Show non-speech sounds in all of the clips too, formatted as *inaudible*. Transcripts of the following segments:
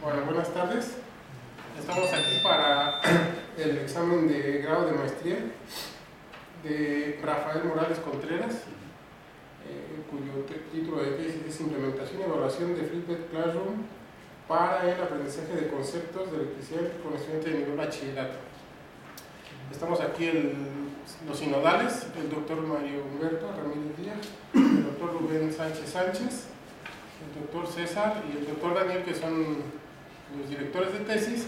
Bueno, buenas tardes. Estamos aquí para *coughs* el examen de grado de maestría de Rafael Morales Contreras, eh, cuyo título de tesis es Implementación y Evaluación de Flipped Classroom para el aprendizaje de conceptos de electricidad con estudiantes de nivel bachillerato. Estamos aquí los sinodales, el doctor Mario Humberto Ramírez Díaz, el doctor Rubén Sánchez Sánchez, el doctor César y el doctor Daniel, que son los directores de tesis,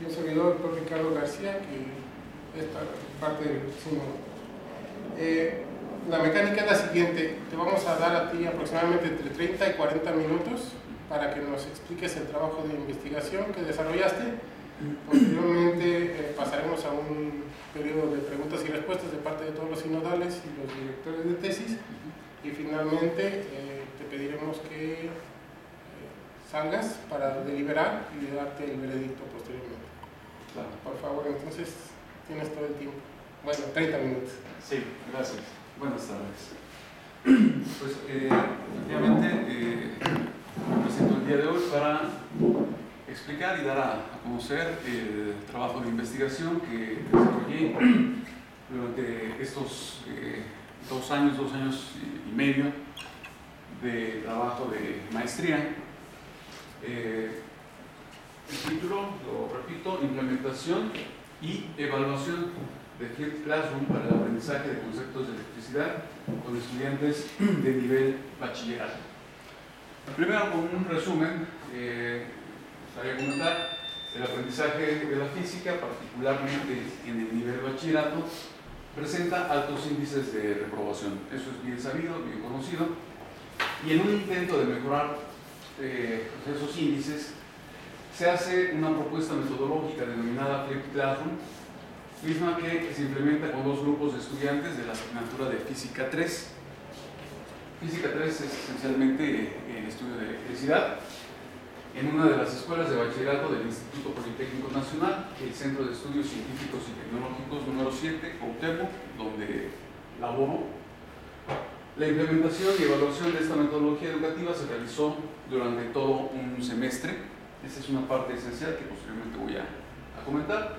y un servidor, el doctor Ricardo García, que es parte del sínodo. Eh, la mecánica es la siguiente, te vamos a dar a ti aproximadamente entre 30 y 40 minutos para que nos expliques el trabajo de investigación que desarrollaste. Posteriormente eh, pasaremos a un periodo de preguntas y respuestas de parte de todos los sinodales y los directores de tesis. Y finalmente eh, te pediremos que salgas para deliberar y darte el veredicto posteriormente. Por favor, entonces tienes todo el tiempo. Bueno, 30 minutos. Sí, gracias. Buenas tardes. *clears throat* Pues eh, efectivamente eh, me presento el día de hoy para explicar y dar a, conocer el trabajo de investigación que desarrollé *clears throat* durante estos eh, dos años, dos años y medio de trabajo de maestría eh, el título, lo repito, implementación y evaluación de Flip Classroom para el aprendizaje de conceptos de electricidad con estudiantes de nivel bachillerato. Primero, con un resumen, eh, comentar el aprendizaje de la física, particularmente en el nivel bachillerato, presenta altos índices de reprobación. Eso es bien sabido, bien conocido. Y en un intento de mejorar eh, esos índices, se hace una propuesta metodológica denominada Flip Classroom, misma que se implementa con dos grupos de estudiantes de la asignatura de Física 3. Física 3 es esencialmente el estudio de electricidad en una de las escuelas de bachillerato del Instituto Politécnico Nacional, el Centro de Estudios Científicos y Tecnológicos número 7, Cuauhtémoc, donde laboro la implementación y evaluación de esta metodología educativa se realizó durante todo un semestre. Esa es una parte esencial que posteriormente voy a, comentar.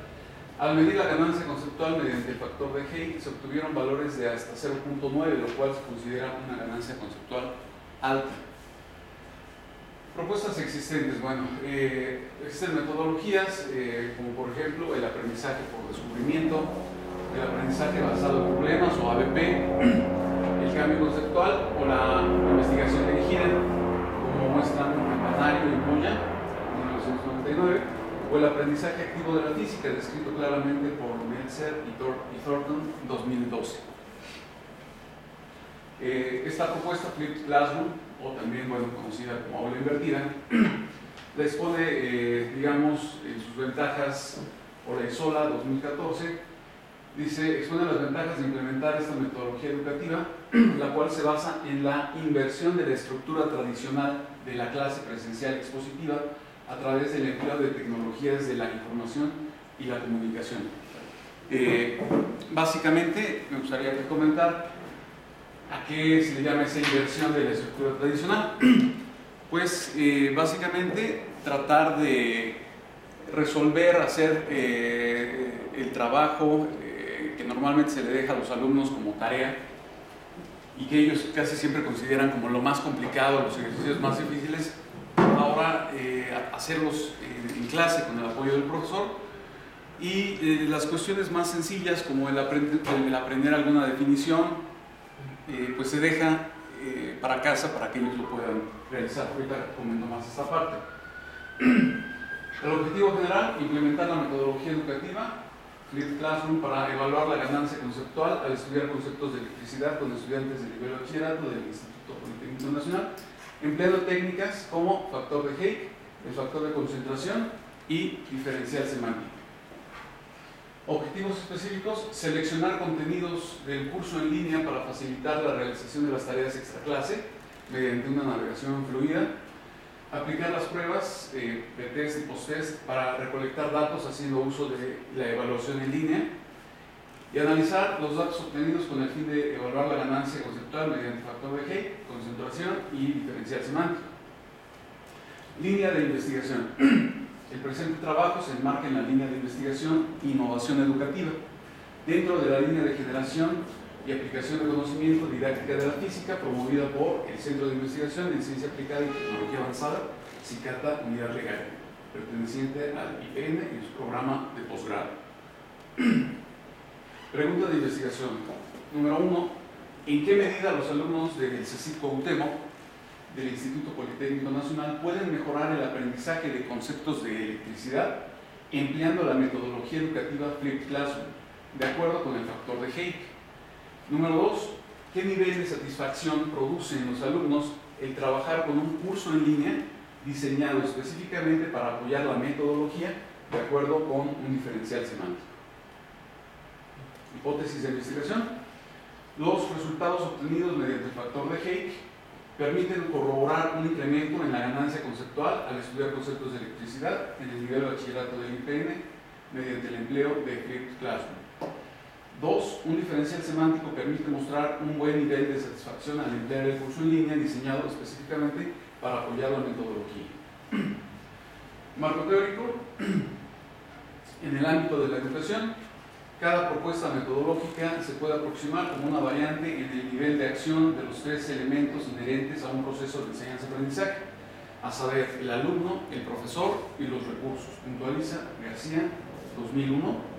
Al medir la ganancia conceptual mediante el factor de Hey, se obtuvieron valores de hasta 0.9, lo cual se considera una ganancia conceptual alta. Propuestas existentes, bueno, eh, existen metodologías eh, como por ejemplo el aprendizaje por descubrimiento, el aprendizaje basado en problemas o ABP, el cambio conceptual o la investigación dirigida, como muestran Canario y Moya, 1999, o el aprendizaje activo de la física, descrito claramente por Meltzer y, Thornton, 2012. Eh, esta propuesta, Flipped Classroom, o también bueno, conocida como aula invertida, *clears throat* la expone, eh, digamos, en sus ventajas por el SOLA 2014, dice, expone las ventajas de implementar esta metodología educativa, *clears throat* la cual se basa en la inversión de la estructura tradicional de la clase presencial expositiva a través del empleo de tecnologías de la información y la comunicación. Eh, básicamente, me gustaría comentar a qué se le llama esa inversión de la estructura tradicional. *clears throat* Pues eh, básicamente tratar de resolver, hacer eh, el trabajo que normalmente se le deja a los alumnos como tarea y que ellos casi siempre consideran como lo más complicado, los ejercicios más difíciles, ahora eh, hacerlos en, clase con el apoyo del profesor y eh, las cuestiones más sencillas como el, el aprender alguna definición, eh, pues se deja para casa para que ellos lo puedan realizar. Ahorita comento más esta parte. *clears throat* El objetivo general, implementar la metodología educativa Classroom para evaluar la ganancia conceptual al estudiar conceptos de electricidad con estudiantes de nivel bachillerato del Instituto Politécnico Nacional, empleando técnicas como factor de Hake, el factor de concentración y diferencial semántico. Objetivos específicos, seleccionar contenidos del curso en línea para facilitar la realización de las tareas extra clase mediante una navegación fluida, aplicar las pruebas eh, de test y post-test para recolectar datos haciendo uso de la evaluación en línea y analizar los datos obtenidos con el fin de evaluar la ganancia conceptual mediante factor de Hey, concentración y diferencial semántico. Línea de investigación. *clears throat* El presente trabajo se enmarca en la línea de investigación e innovación educativa. Dentro de la línea de generación y aplicación de conocimiento didáctica de la física, promovida por el Centro de Investigación en Ciencia Aplicada y Tecnología Avanzada, CICATA Unidad Legal, perteneciente al IPN y su programa de posgrado. *clears throat* Pregunta de investigación. Número uno, ¿en qué medida los alumnos del CECIP UTEMO del Instituto Politécnico Nacional pueden mejorar el aprendizaje de conceptos de electricidad empleando la metodología educativa Flipped Classroom, de acuerdo con el factor de Hake. Número dos, ¿qué nivel de satisfacción produce en los alumnos el trabajar con un curso en línea diseñado específicamente para apoyar la metodología de acuerdo con un diferencial semántico? Hipótesis de investigación. Los resultados obtenidos mediante el factor de Hake permiten corroborar un incremento en la ganancia conceptual al estudiar conceptos de electricidad en el nivel de bachillerato del IPN mediante el empleo de Flipped Classroom. Dos, un diferencial semántico permite mostrar un buen nivel de satisfacción al emplear el curso en línea diseñado específicamente para apoyar la metodología. *clears throat* Marco teórico, *clears throat* en el ámbito de la educación, cada propuesta metodológica se puede aproximar como una variante en el nivel de acción de los tres elementos inherentes a un proceso de enseñanza-aprendizaje, a saber, el alumno, el profesor y los recursos. Puntualiza García, 2001.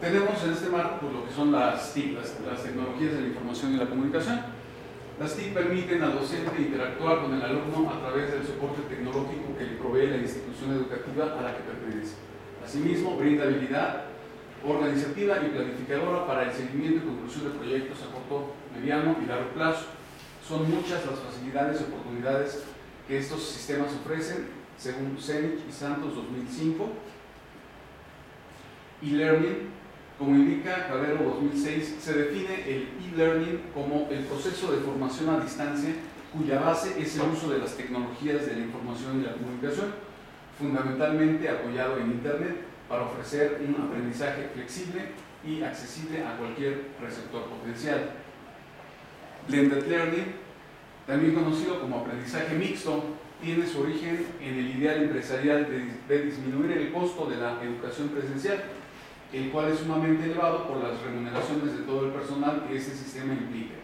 Tenemos en este marco pues, lo que son las TIC, las, tecnologías de la información y la comunicación. Las TIC permiten al docente interactuar con el alumno a través del soporte tecnológico que le provee la institución educativa a la que pertenece. Asimismo, brinda habilidad organizativa y planificadora para el seguimiento y conclusión de proyectos a corto, mediano y largo plazo. Son muchas las facilidades y oportunidades que estos sistemas ofrecen, según CENIC y Santos 2005. E-Learning, como indica Cabero 2006, se define el e-learning como el proceso de formación a distancia cuya base es el uso de las tecnologías de la información y la comunicación, fundamentalmente apoyado en Internet para ofrecer un aprendizaje flexible y accesible a cualquier receptor potencial. Blended Learning, también conocido como aprendizaje mixto, tiene su origen en el ideal empresarial de, disminuir el costo de la educación presencial, el cual es sumamente elevado por las remuneraciones de todo el personal que este sistema implica.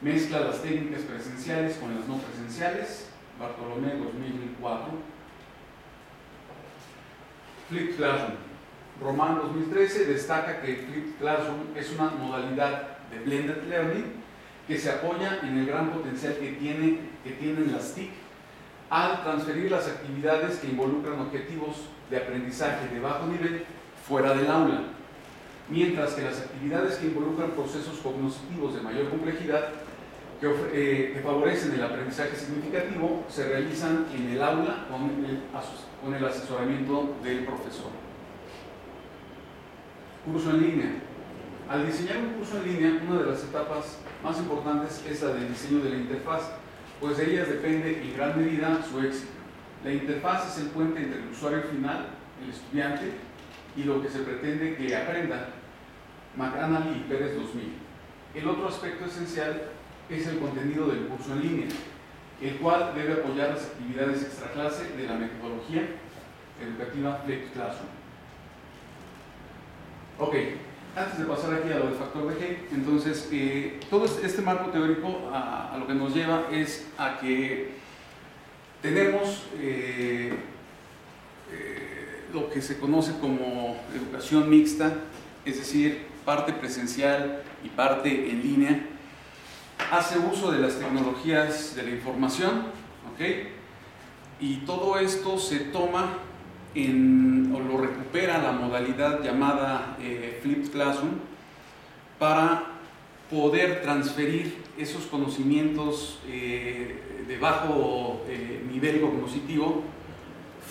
Mezcla las técnicas presenciales con las no presenciales, Bartolomé 2004, Flip Classroom. Román 2013 destaca que Flip Classroom es una modalidad de blended learning que se apoya en el gran potencial que, tiene, que tienen las TIC al transferir las actividades que involucran objetivos de aprendizaje de bajo nivel fuera del aula, mientras que las actividades que involucran procesos cognitivos de mayor complejidad que, eh, que, favorecen el aprendizaje significativo se realizan en el aula con el, con el asesoramiento del profesor. Curso en línea. Al diseñar un curso en línea, una de las etapas más importantes es la del diseño de la interfaz, pues de ellas depende en gran medida su éxito. La interfaz es el puente entre el usuario final, el estudiante, y lo que se pretende que aprenda. McAnally y Pérez 2000. El otro aspecto esencial es el contenido del curso en línea, el cual debe apoyar las actividades extraclase de la metodología educativa Flex Classroom. Ok, antes de pasar aquí a lo del factor de G, entonces eh, todo este, este marco teórico a, lo que nos lleva es a que tenemos eh, eh, lo que se conoce como educación mixta, es decir, parte presencial y parte en línea, hace uso de las tecnologías de la información, ¿ok? Y todo esto se toma en, o lo recupera la modalidad llamada eh, Flipped Classroom para poder transferir esos conocimientos eh, de bajo eh, nivel cognitivo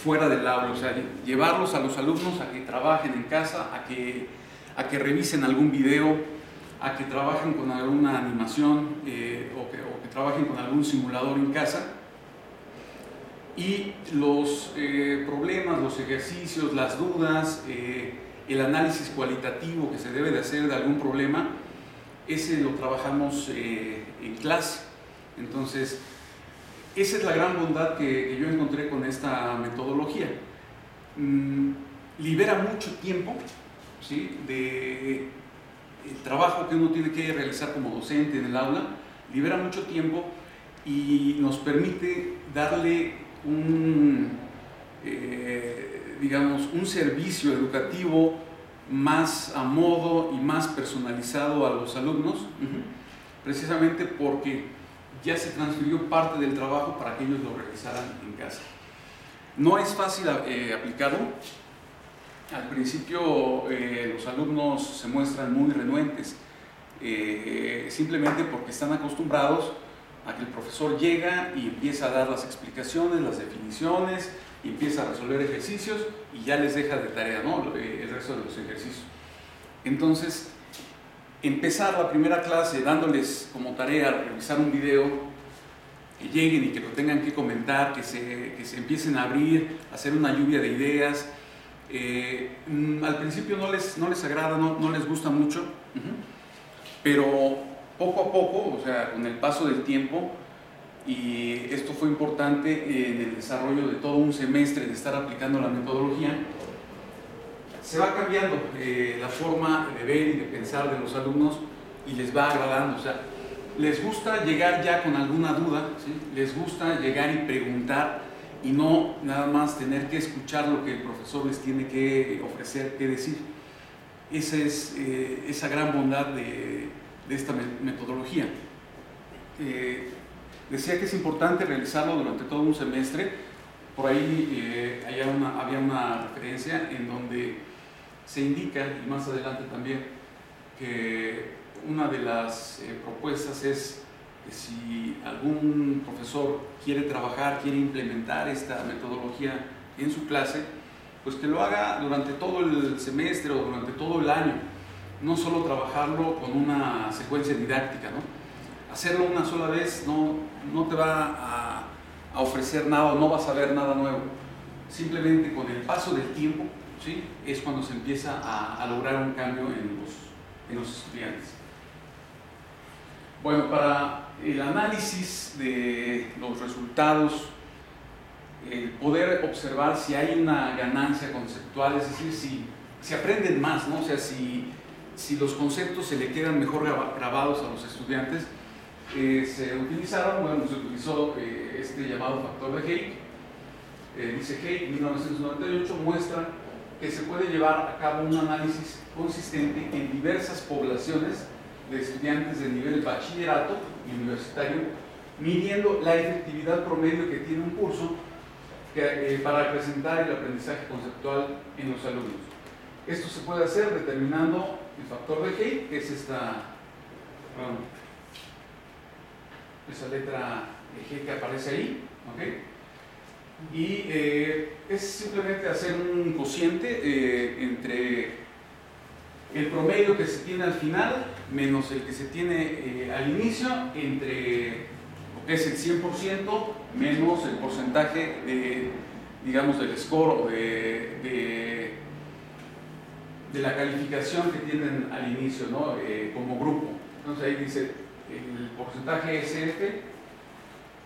fuera del aula, o sea, llevarlos a los alumnos a que trabajen en casa, a que, a que revisen algún video, a que trabajen con alguna animación eh, o, que, trabajen con algún simulador en casa. Y los eh, problemas, los ejercicios, las dudas, eh, el análisis cualitativo que se debe de hacer de algún problema, ese lo trabajamos en clase. Entonces, esa es la gran bondad que, yo encontré con esta metodología. Mm, libera mucho tiempo ¿sí? de el trabajo que uno tiene que realizar como docente en el aula, libera mucho tiempo y nos permite darle un, eh, digamos, un servicio educativo más a modo y más personalizado a los alumnos, precisamente porque ya se transfirió parte del trabajo para que ellos lo realizaran en casa. No es fácil eh, aplicarlo. Al principio eh, los alumnos se muestran muy renuentes, eh, simplemente porque están acostumbrados a que el profesor llega y empieza a dar las explicaciones, las definiciones, y empieza a resolver ejercicios y ya les deja de tarea ¿no? el resto de los ejercicios. Entonces, empezar la primera clase dándoles como tarea revisar un video, que lleguen y que lo tengan que comentar, que se, que se empiecen a abrir, hacer una lluvia de ideas. Eh, mm, al principio no les, no les agrada, no, no les gusta mucho, pero poco a poco, o sea, con el paso del tiempo, y esto fue importante en el desarrollo de todo un semestre de estar aplicando la metodología, se va cambiando eh, la forma de ver y de pensar de los alumnos y les va agradando. O sea, les gusta llegar ya con alguna duda, les gusta llegar y preguntar y no nada más tener que escuchar lo que el profesor les tiene que ofrecer, que decir. Esa es eh, esa gran bondad de, de esta metodología. Eh, decía que es importante realizarlo durante todo un semestre. Por ahí una, había una referencia en donde se indica, y más adelante también, que una de las eh, propuestas es que si algún profesor quiere trabajar, quiere implementar esta metodología en su clase, pues que lo haga durante todo el semestre o durante todo el año, no solo trabajarlo con una secuencia didáctica, ¿no? Hacerlo una sola vez no, no te va a, a ofrecer nada, no vas a ver nada nuevo. Simplemente con el paso del tiempo ¿sí? es cuando se empieza a, lograr un cambio en los, en los estudiantes. Bueno, para el análisis de los resultados, el poder observar si hay una ganancia conceptual, es decir, si, si aprenden más, ¿no? o sea, si, si los conceptos se le quedan mejor grabados a los estudiantes, eh, se utilizaron, bueno, se utilizó eh, este llamado factor de Hake. Eh, dice Hake, 1998, muestra que se puede llevar a cabo un análisis consistente en diversas poblaciones de estudiantes de nivel bachillerato y universitario, midiendo la efectividad promedio que tiene un curso eh, para presentar el aprendizaje conceptual en los alumnos. Esto se puede hacer determinando el factor de G, que es esta, esa letra G que aparece ahí, ¿okay? Y eh, es simplemente hacer un cociente eh, entre el promedio que se tiene al final menos el que se tiene eh, al inicio entre lo que es el 100% menos el porcentaje de, digamos, del score o de, de, de la calificación que tienen al inicio ¿no? como grupo. Entonces ahí dice el porcentaje es este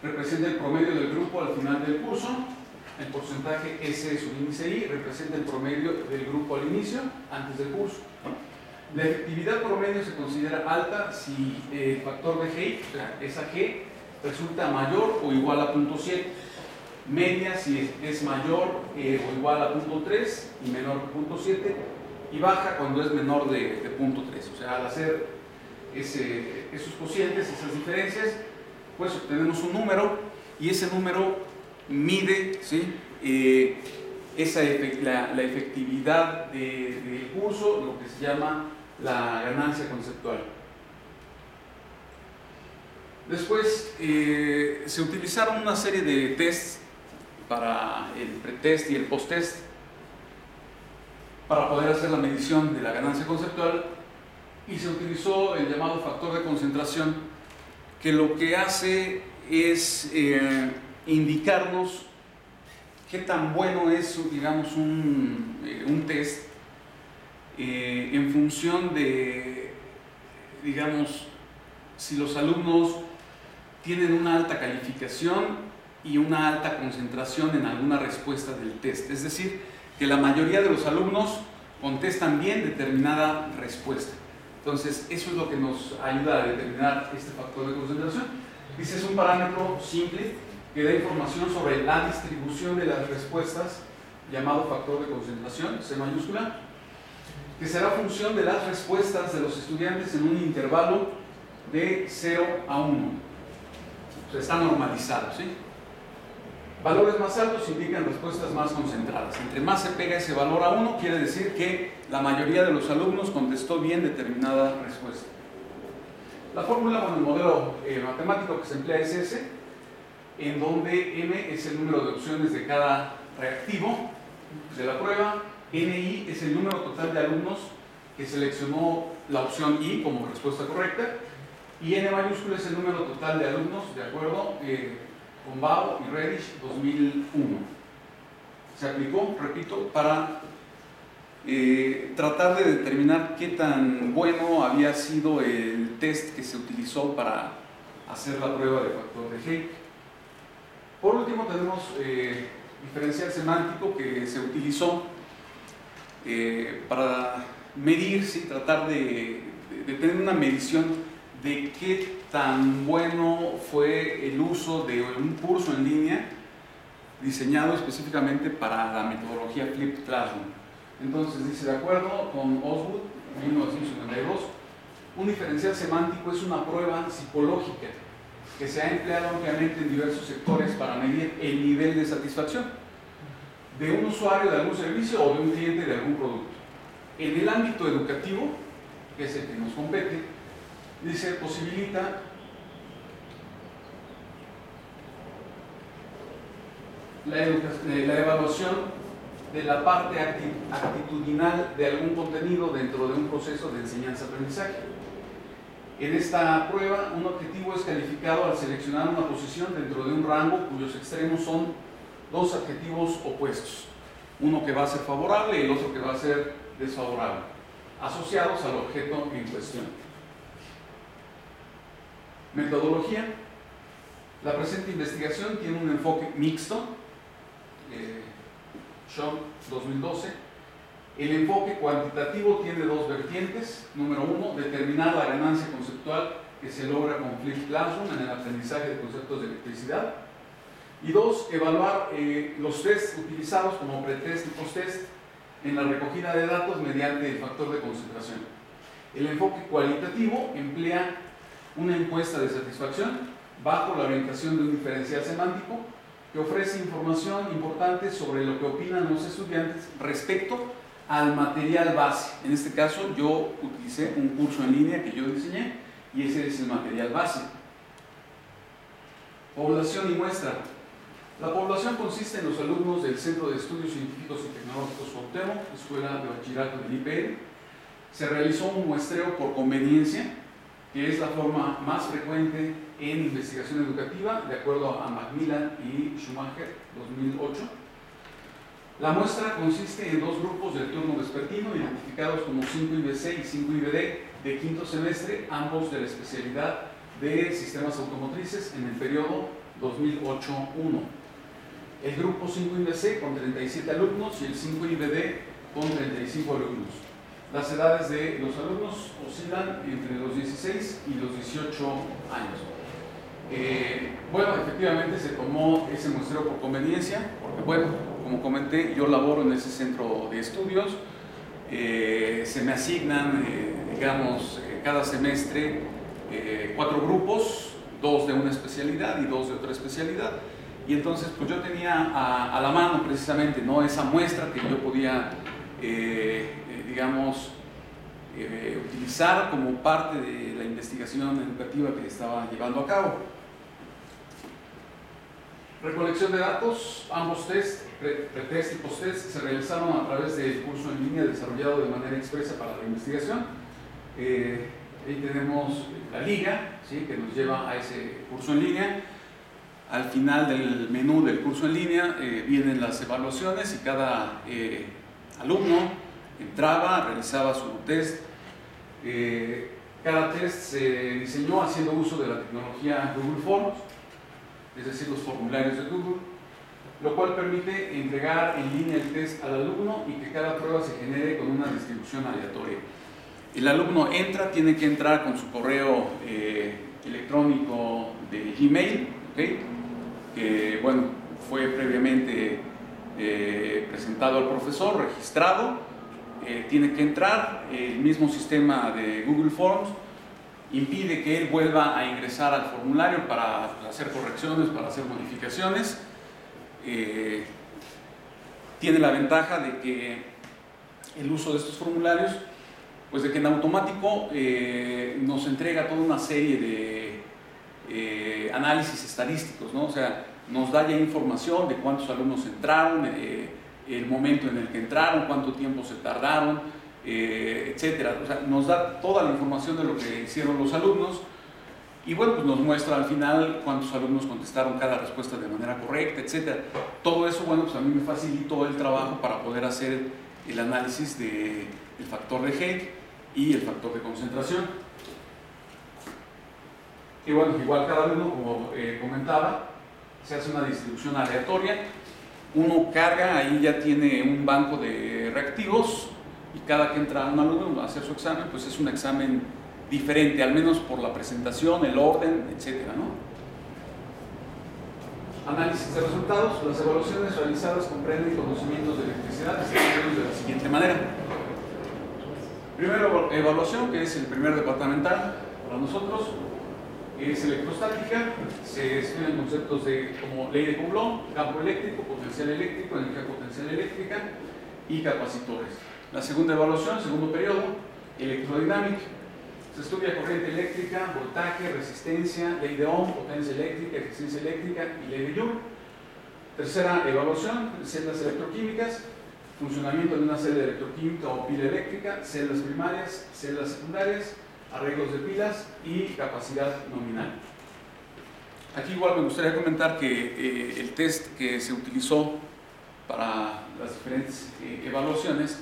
representa el promedio del grupo al final del curso, el porcentaje S es un índice I, representa el promedio del grupo al inicio, antes del curso. La efectividad promedio se considera alta si el factor de G, o sea, esa G, resulta mayor o igual a 0.7. Media si es, mayor eh, o igual a 0.3 y menor que 0.7. Y baja cuando es menor de, 0.3. O sea, al hacer esos cocientes, esas diferencias, pues obtenemos un número y ese número mide eh, esa la, efectividad del curso, lo que se llama la ganancia conceptual. Después eh, se utilizaron una serie de tests para el pretest y el posttest para poder hacer la medición de la ganancia conceptual y se utilizó el llamado factor de concentración que lo que hace es eh, indicarnos qué tan bueno es, digamos, un, eh, test eh, en función de, digamos, si los alumnos tienen una alta calificación y una alta concentración en alguna respuesta del test. Es decir, que la mayoría de los alumnos contestan bien determinada respuesta. Entonces, eso es lo que nos ayuda a determinar este factor de concentración. Dice, es un parámetro simple que da información sobre la distribución de las respuestas, llamado factor de concentración, C mayúscula, que será función de las respuestas de los estudiantes en un intervalo de 0 a 1. O está normalizado, ¿sí? Valores más altos indican respuestas más concentradas. Entre más se pega ese valor a 1, quiere decir que la mayoría de los alumnos contestó bien determinada respuesta. La fórmula, bueno, el modelo eh, matemático que se emplea es ese, en donde m es el número de opciones de cada reactivo de la prueba, NI es el número total de alumnos que seleccionó la opción I como respuesta correcta y N mayúscula es el número total de alumnos de acuerdo eh, con Bao y Reddish 2001. Se aplicó, repito, para eh, tratar de determinar qué tan bueno había sido el test que se utilizó para hacer la prueba de factor de Hake. Por último tenemos eh, diferencial semántico que se utilizó eh, para medir, ¿sí? tratar de, tener una medición de qué tan bueno fue el uso de un curso en línea diseñado específicamente para la metodología Flipped Classroom. Entonces dice, de acuerdo con Oswood, 1952, un diferencial semántico es una prueba psicológica que se ha empleado ampliamente en diversos sectores para medir el nivel de satisfacción de un usuario de algún servicio o de un cliente de algún producto. En el ámbito educativo, que es el que nos compete, dice, posibilita la, eh, la evaluación de la parte actitudinal de algún contenido dentro de un proceso de enseñanza-aprendizaje. En esta prueba, un objetivo es calificado al seleccionar una posición dentro de un rango cuyos extremos son dos adjetivos opuestos, uno que va a ser favorable y el otro que va a ser desfavorable, asociados al objeto en cuestión. Metodología. La presente investigación tiene un enfoque mixto, eh, 2012. El enfoque cuantitativo tiene dos vertientes. Número uno, determinar la ganancia conceptual que se logra con Flip Classroom en el aprendizaje de conceptos de electricidad. Y dos, evaluar eh, los tests utilizados como pretest y posttest en la recogida de datos mediante el factor de concentración. El enfoque cualitativo emplea una encuesta de satisfacción bajo la orientación de un diferencial semántico que ofrece información importante sobre lo que opinan los estudiantes respecto al material base. En este caso yo utilicé un curso en línea que yo diseñé y ese es el material base. Población y muestra. La población consiste en los alumnos del Centro de Estudios Científicos y Tecnológicos Cuauhtémoc, Escuela de Bachillerato del IPN. Se realizó un muestreo por conveniencia, que es la forma más frecuente en investigación educativa, de acuerdo a Macmillan y Schumacher, 2008. La muestra consiste en dos grupos del turno vespertino, identificados como 5IBC y 5IBD de quinto semestre, ambos de la especialidad de sistemas automotrices en el periodo 2008-1 el grupo 5IBC con 37 alumnos y el 5IBD con 35 alumnos. Las edades de los alumnos oscilan entre los 16 y los 18 años. Eh, bueno, efectivamente se tomó ese muestreo por conveniencia, porque bueno, como comenté, yo laboro en ese centro de estudios, eh, se me asignan, eh, digamos, cada semestre cuatro grupos, dos de una especialidad y dos de otra especialidad. Y entonces, pues yo tenía a, la mano precisamente ¿no? esa muestra que yo podía, digamos, eh, utilizar como parte de la investigación educativa que estaba llevando a cabo. Recolección de datos, ambos test, pretest y posttest, se realizaron a través del curso en línea desarrollado de manera expresa para la investigación. ahí tenemos la liga, ¿sí? que nos lleva a ese curso en línea al final del menú del curso en línea eh, vienen las evaluaciones y cada eh, alumno entraba, realizaba su test. Eh, cada test se diseñó haciendo uso de la tecnología Google Forms. es decir, los formularios de Google, lo cual permite entregar en línea el test al alumno y que cada prueba se genere con una distribución aleatoria. El alumno entra, tiene que entrar con su correo eh, electrónico de Gmail, que bueno, fue previamente eh, presentado al profesor, registrado, eh, tiene que entrar, el mismo sistema de Google Forms impide que él vuelva a ingresar al formulario para hacer correcciones, para hacer modificaciones. Eh, tiene la ventaja de que el uso de estos formularios, pues de que en automático eh, nos entrega toda una serie de análisis estadísticos, ¿no? O sea, nos da ya información de cuántos alumnos entraron, el momento en el que entraron, cuánto tiempo se tardaron, eh, etcétera. O sea, nos da toda la información de lo que hicieron los alumnos y bueno, pues nos muestra al final cuántos alumnos contestaron cada respuesta de manera correcta, etcétera. Todo eso, bueno, pues a mí me facilitó el trabajo para poder hacer el análisis del el factor de Hake y el factor de concentración. Y bueno, igual cada alumno, como eh, comentaba, se hace una distribución aleatoria. Uno carga, ahí ya tiene un banco de reactivos y cada que entra un alumno a hacer su examen, pues es un examen diferente, al menos por la presentación, el orden, etc. Análisis de resultados. Las evaluaciones realizadas comprenden conocimientos de electricidad de la siguiente manera. Primera evaluación, que es el primer departamental para nosotros, es electrostática. Se estudian conceptos de, como ley de Coulomb, campo eléctrico, potencial eléctrico, energía potencial eléctrica y capacitores. La segunda evaluación, segundo periodo, electrodinámica. Se estudia corriente eléctrica, voltaje, resistencia, ley de Ohm, potencia eléctrica, eficiencia eléctrica y ley de Joule. Tercera evaluación, celdas electroquímicas, funcionamiento de una celda electroquímica o pila eléctrica, celdas primarias, celdas secundarias, arreglos de pilas y capacidad nominal. Aquí igual me gustaría comentar que eh, el test que se utilizó para las diferentes eh, evaluaciones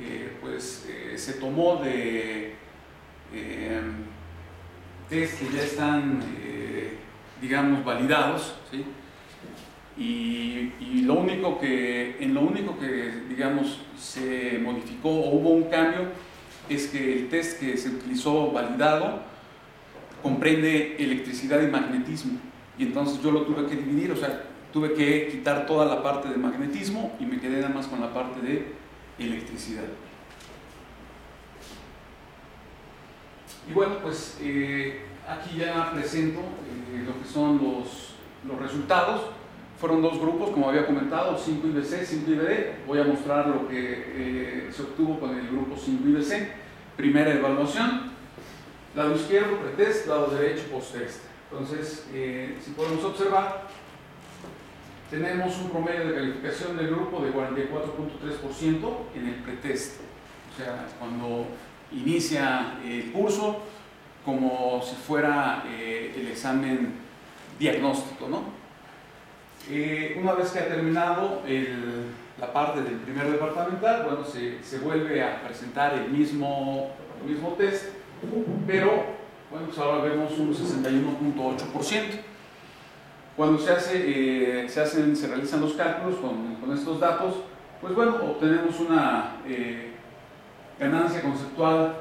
eh, pues se tomó de test que ya están, digamos, validados, ¿sí? y, y, lo único que, en lo único que, digamos, se modificó o hubo un cambio es que el test que se utilizó validado comprende electricidad y magnetismo, y entonces yo lo tuve que dividir, o sea, tuve que quitar toda la parte de magnetismo y me quedé nada más con la parte de electricidad. Y bueno, pues eh, aquí ya presento eh, lo que son los, los, resultados. Fueron dos grupos, como había comentado, 5 IBC, 5 IBD. Voy a mostrar lo que eh, se obtuvo con el grupo 5 IBC. Primera evaluación. Lado izquierdo, pretest, lado derecho, post-test. Entonces, si podemos observar, tenemos un promedio de calificación del grupo de 44.3% en el pretest. O sea, cuando inicia el curso, como si fuera eh, el examen diagnóstico. ¿no? Eh, una vez que ha terminado la parte del primer departamental, bueno, se, se vuelve a presentar el mismo, mismo test, pero bueno, pues ahora vemos un 61.8%. Cuando se, hace, eh, se, hacen, se realizan los cálculos con, con, estos datos, pues bueno, obtenemos una eh, ganancia conceptual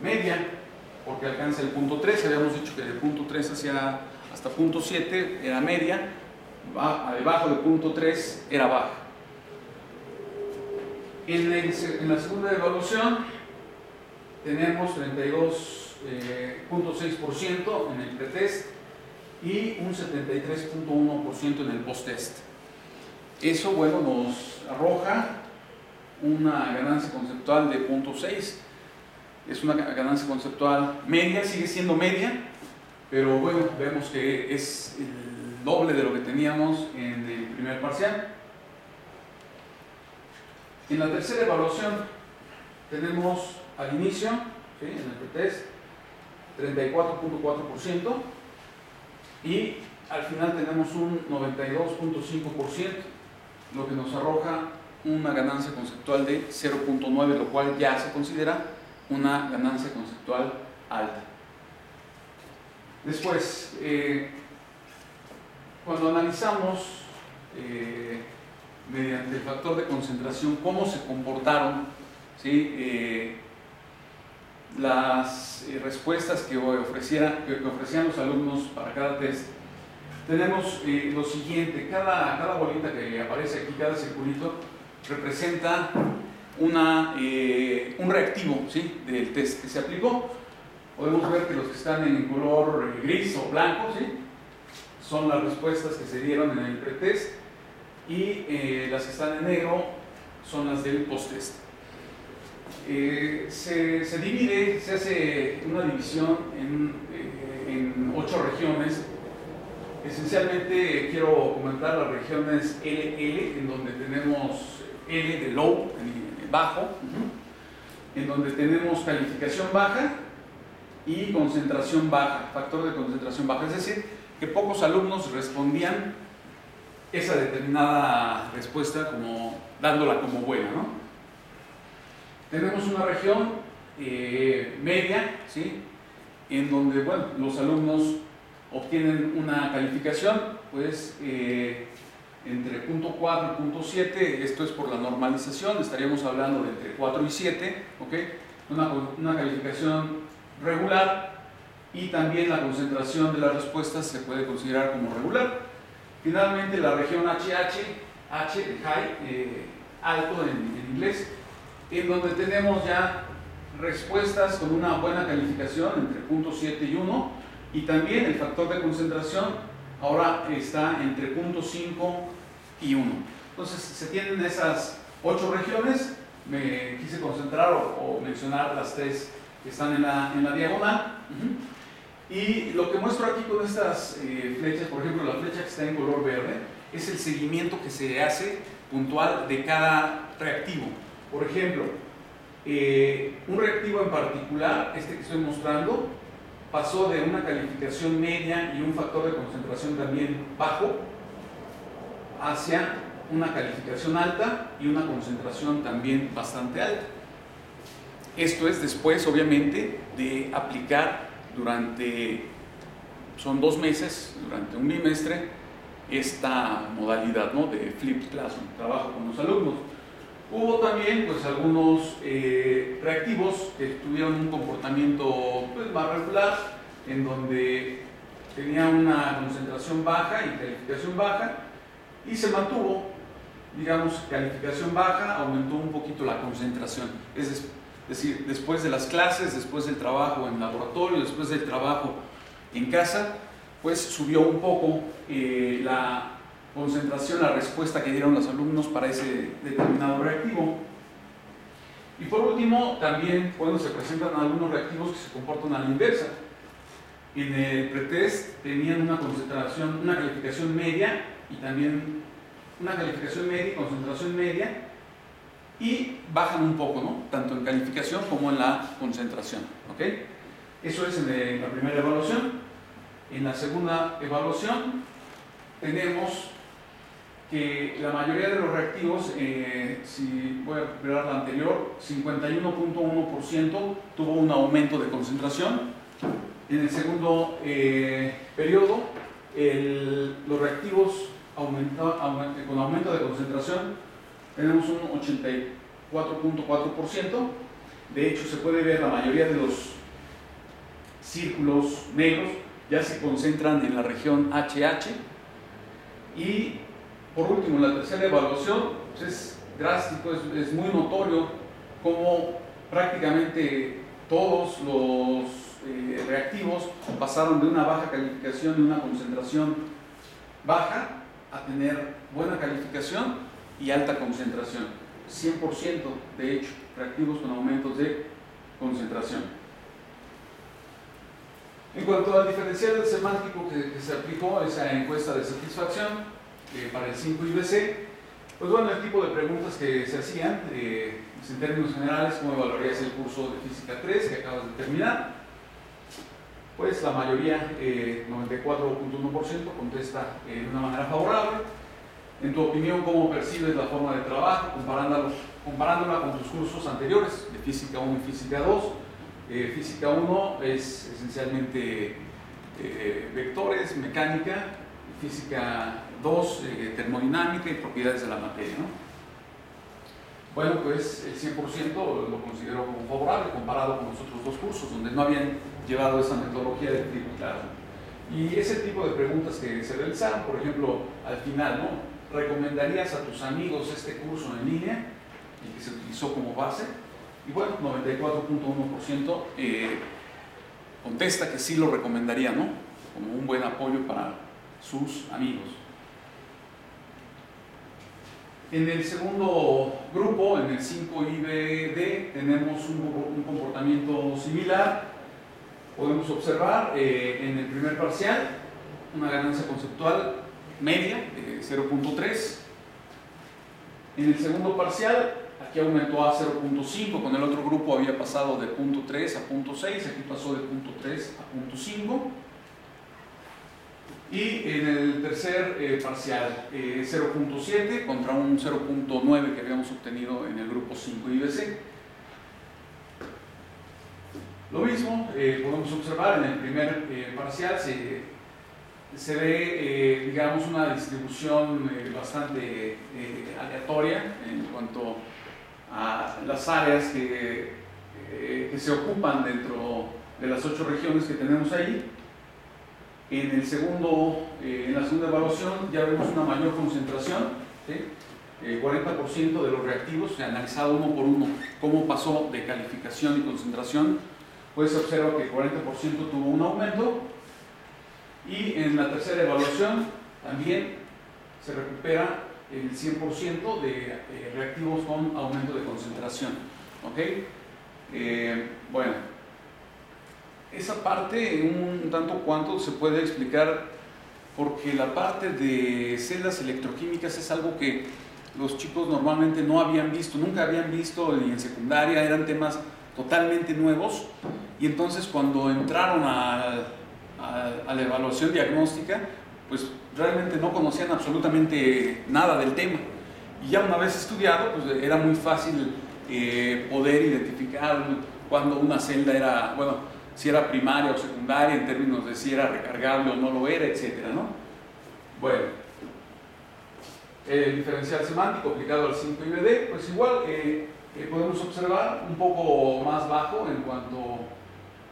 media, porque alcanza el punto 3, habíamos dicho que del punto 3 hacia, hasta punto 7 era media, debajo del punto 3 era baja. En, el, en la segunda evaluación tenemos 32.6% en el pretest, y un 73.1% en el post-test. Eso, bueno, nos arroja una ganancia conceptual de 0.6. Es una ganancia conceptual media, sigue siendo media, pero bueno, vemos que es doble de lo que teníamos en el primer parcial. En la tercera evaluación tenemos al inicio, en el pretest, 34.4%, y al final tenemos un 92.5%, lo que nos arroja una ganancia conceptual de 0.9, lo cual ya se considera una ganancia conceptual alta. Después, eh, cuando analizamos eh, mediante el factor de concentración cómo se comportaron. Eh, las eh, respuestas que, ofrecían los alumnos para cada test, tenemos lo siguiente, cada, bolita que aparece aquí, cada circulito, representa un reactivo del test que se aplicó. Podemos ver que los que están en color gris o blanco ¿sí? Son las respuestas que se dieron en el pretest y eh, las que están en negro son las del post-test. Eh, se, se, divide, se hace una división en, eh, en, ocho regiones. Esencialmente quiero comentar las regiones LL, en donde tenemos L de low, bajo, en donde tenemos calificación baja y concentración baja, factor de concentración baja. Es decir, que pocos alumnos respondían esa determinada respuesta como dándola como buena. ¿no? Tenemos una región eh, media, ¿sí? en donde bueno, los alumnos obtienen una calificación pues, eh, entre punto 4 y punto 7, esto es por la normalización, estaríamos hablando de entre 4 y 7, ¿okay? una, una calificación regular y también la concentración de las respuestas se puede considerar como regular. Finalmente, la región HH, H de high, eh, alto en, inglés, en donde tenemos ya respuestas con una buena calificación entre 0.7 y 1 y también el factor de concentración ahora está entre 0.5 y 1. Entonces se tienen esas ocho regiones, me quise concentrar o, mencionar las tres que están en la, en la diagonal. Y lo que muestro aquí con estas eh, flechas, por ejemplo, la flecha que está en color verde, es el seguimiento que se hace puntual de cada reactivo. Por ejemplo, eh, un reactivo en particular, este que estoy mostrando, pasó de una calificación media y un factor de concentración también bajo hacia una calificación alta y una concentración también bastante alta. Esto es después, obviamente, de aplicar durante, son dos meses, durante un bimestre, esta modalidad ¿no? de flipped classroom, trabajo con los alumnos. Hubo también pues, algunos eh, reactivos que tuvieron un comportamiento pues, más regular, en donde tenía una concentración baja y calificación baja, y se mantuvo, digamos, calificación baja, aumentó un poquito la concentración. Es decir, después de las clases, después del trabajo en laboratorio, después del trabajo en casa, pues subió un poco eh, la concentración, la respuesta que dieron los alumnos para ese determinado reactivo. Y por último, también cuando se presentan algunos reactivos que se comportan a la inversa. En el pretest tenían una concentración, una calificación media y también una calificación media y concentración media y bajan un poco, ¿no? tanto en calificación como en la concentración. ¿ok? Eso es en la primera evaluación. En la segunda evaluación tenemos que la mayoría de los reactivos, eh, si voy a recuperar la anterior, 51.1% tuvo un aumento de concentración. En el segundo eh, periodo, los reactivos aumenta, con aumento de concentración tenemos un 84.4%. De hecho, se puede ver la mayoría de los círculos negros ya se concentran en la región HH. Y por último, la tercera evaluación pues, es drástico, es, muy notorio cómo prácticamente todos los eh, reactivos pasaron de una baja calificación y una concentración baja a tener buena calificación y alta concentración. 100% de hecho, reactivos con aumentos de concentración. En cuanto al diferencial semántico que, se aplicó a esa encuesta de satisfacción eh, para el 5 IBC, pues bueno, el tipo de preguntas que se hacían, eh, pues en términos generales, ¿cómo evaluarías el curso de Física 3 que acabas de terminar? Pues la mayoría, eh, 94.1%, contesta de una manera favorable, en tu opinión, ¿cómo percibes la forma de trabajo comparándola, con tus cursos anteriores de Física 1 y Física 2? Eh, física 1 es esencialmente eh, vectores, mecánica. física 2, eh, termodinámica y propiedades de la materia. ¿no? Bueno, pues el 100% lo considero como favorable comparado con los otros dos cursos, donde no habían llevado esa metodología de claro. Y ese tipo de preguntas que se realizaron, por ejemplo, al final, ¿no? ¿Recomendarías a tus amigos este curso en línea y que se utilizó como base? Y bueno, 94.1% eh, contesta que sí lo recomendaría, ¿no? Como un buen apoyo para sus amigos. En el segundo grupo, en el 5IBD, tenemos un, comportamiento similar. Podemos observar eh, en el primer parcial una ganancia conceptual media de 0.3. En el segundo parcial, aquí aumentó a 0.5, con el otro grupo había pasado de 0.3 a 0.6, aquí pasó de 0.3 a 0.5 y en el tercer eh, parcial 0.7 eh, contra un 0.9 que habíamos obtenido en el grupo 5 IBC. Lo mismo eh, podemos observar en el primer parcial, se, se ve, digamos, una distribución bastante aleatoria en cuanto a las áreas que, que se ocupan dentro de las ocho regiones que tenemos ahí. En, el segundo, eh, en la segunda evaluación ya vemos una mayor concentración, ¿sí? 40% eh, de los reactivos, analizado uno por uno cómo pasó de calificación y concentración, pues se observa que el 40% tuvo un aumento y en la tercera evaluación también se recupera el 100% de eh, reactivos con aumento de concentración. ¿ok? bueno, esa parte, un tanto cuanto, se puede explicar porque la parte de celdas electroquímicas es algo que los chicos normalmente no habían visto, nunca habían visto ni en secundaria, eran temas totalmente nuevos y entonces cuando entraron a, la evaluación diagnóstica, pues realmente no conocían absolutamente nada del tema. Y ya una vez estudiado, pues era muy fácil eh, poder identificar cuando una celda era, bueno, si era primaria o secundaria en términos de si era recargable o no lo era, etcétera, ¿no? Bueno, el diferencial semántico aplicado al 5IBD, pues igual eh, eh, podemos observar un poco más bajo en cuanto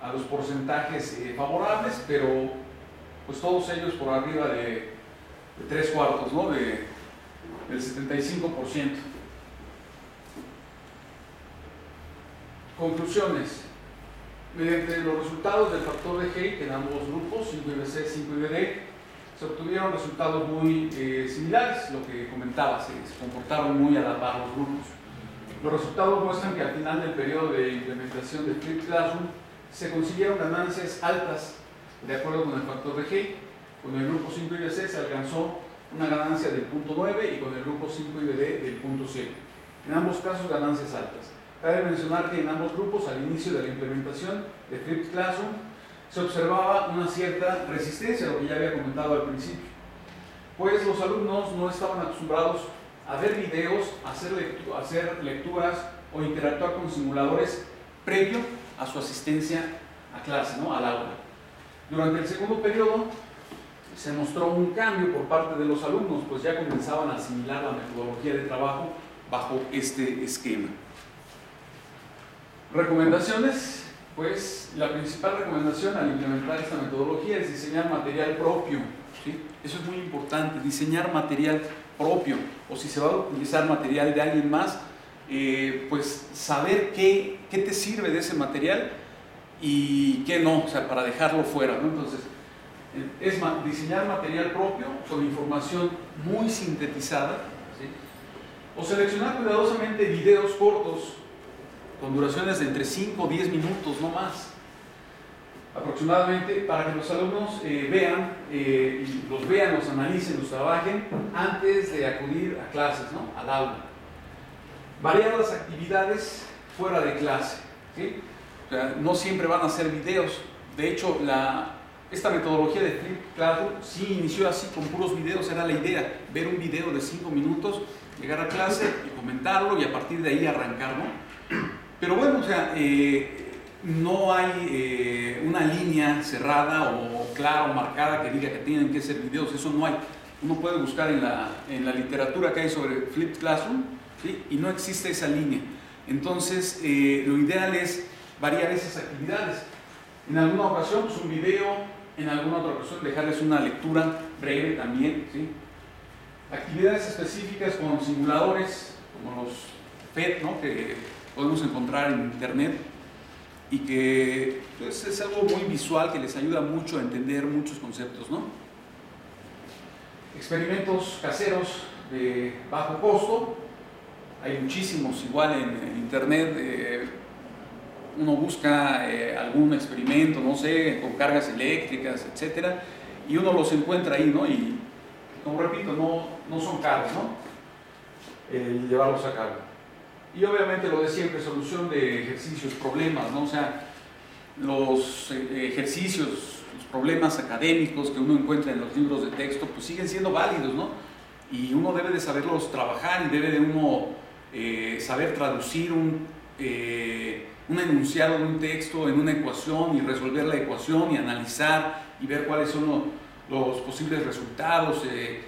a los porcentajes eh, favorables, pero pues todos ellos por arriba de, de tres cuartos, ¿no? De, del 75%. Conclusiones. Mediante los resultados del factor de Hey en ambos grupos, 5IBC, 5IBD, se obtuvieron resultados muy eh, similares, lo que comentaba, se, comportaron muy a la par los grupos. Los resultados muestran que al final del periodo de implementación de Flip Classroom se consiguieron ganancias altas de acuerdo con el factor de Hey. Con el grupo 5IBC se alcanzó una ganancia del punto 9 y con el grupo 5IBD del punto 7. En ambos casos ganancias altas. Cabe mencionar que en ambos grupos, al inicio de la implementación de Flipped Classroom, se observaba una cierta resistencia, lo que ya había comentado al principio. Pues los alumnos no estaban acostumbrados a ver videos, a hacer, hacer lecturas o interactuar con simuladores previo a su asistencia a clase, ¿no? al aula. Durante el segundo periodo se mostró un cambio por parte de los alumnos, pues ya comenzaban a asimilar la metodología de trabajo bajo este esquema. Recomendaciones, pues la principal recomendación al implementar esta metodología es diseñar material propio. ¿sí? Eso es muy importante, diseñar material propio. O si se va a utilizar material de alguien más, eh, pues saber qué, qué, te sirve de ese material y qué no, o sea, para dejarlo fuera. ¿no? Entonces, eh, es diseñar material propio con información muy sintetizada. O seleccionar cuidadosamente videos cortos con duraciones de entre 5 o 10 minutos, no más, aproximadamente, para que los alumnos eh, vean, eh, los vean, los analicen, los trabajen antes de acudir a clases, ¿no? al aula. Variar las actividades fuera de clase. ¿sí? no siempre van a ser videos. De hecho, la, esta metodología de Flip Classroom sí inició así, con puros videos, era la idea, ver un video de 5 minutos, llegar a clase y comentarlo y a partir de ahí arrancar, ¿no? Pero bueno, o sea, eh, no hay eh, una línea cerrada o clara o marcada que diga que tienen que ser videos, eso no hay. Uno puede buscar en la, en la literatura que hay sobre Flipped Classroom y no existe esa línea. Entonces, eh, lo ideal es variar esas actividades. En alguna ocasión, pues un video, en alguna otra ocasión, dejarles una lectura breve también. Actividades específicas con simuladores, como los FED, ¿no? que podemos encontrar en internet y que pues, es algo muy visual que les ayuda mucho a entender muchos conceptos. ¿no? Experimentos caseros de bajo costo, hay muchísimos igual en, internet. Eh, uno busca eh, algún experimento, no sé, con cargas eléctricas, etcétera, y uno los encuentra ahí, ¿no? Y como repito, no, no son caros, ¿no? El llevarlos a cabo. Y obviamente lo de siempre, solución de ejercicios, problemas, ¿no? O sea, los eh, ejercicios, los problemas académicos que uno encuentra en los libros de texto, pues siguen siendo válidos, ¿no? Y uno debe de saberlos trabajar y debe de uno eh, saber traducir un, eh, un enunciado de un texto en una ecuación y resolver la ecuación y analizar y ver cuáles son los, posibles resultados, eh,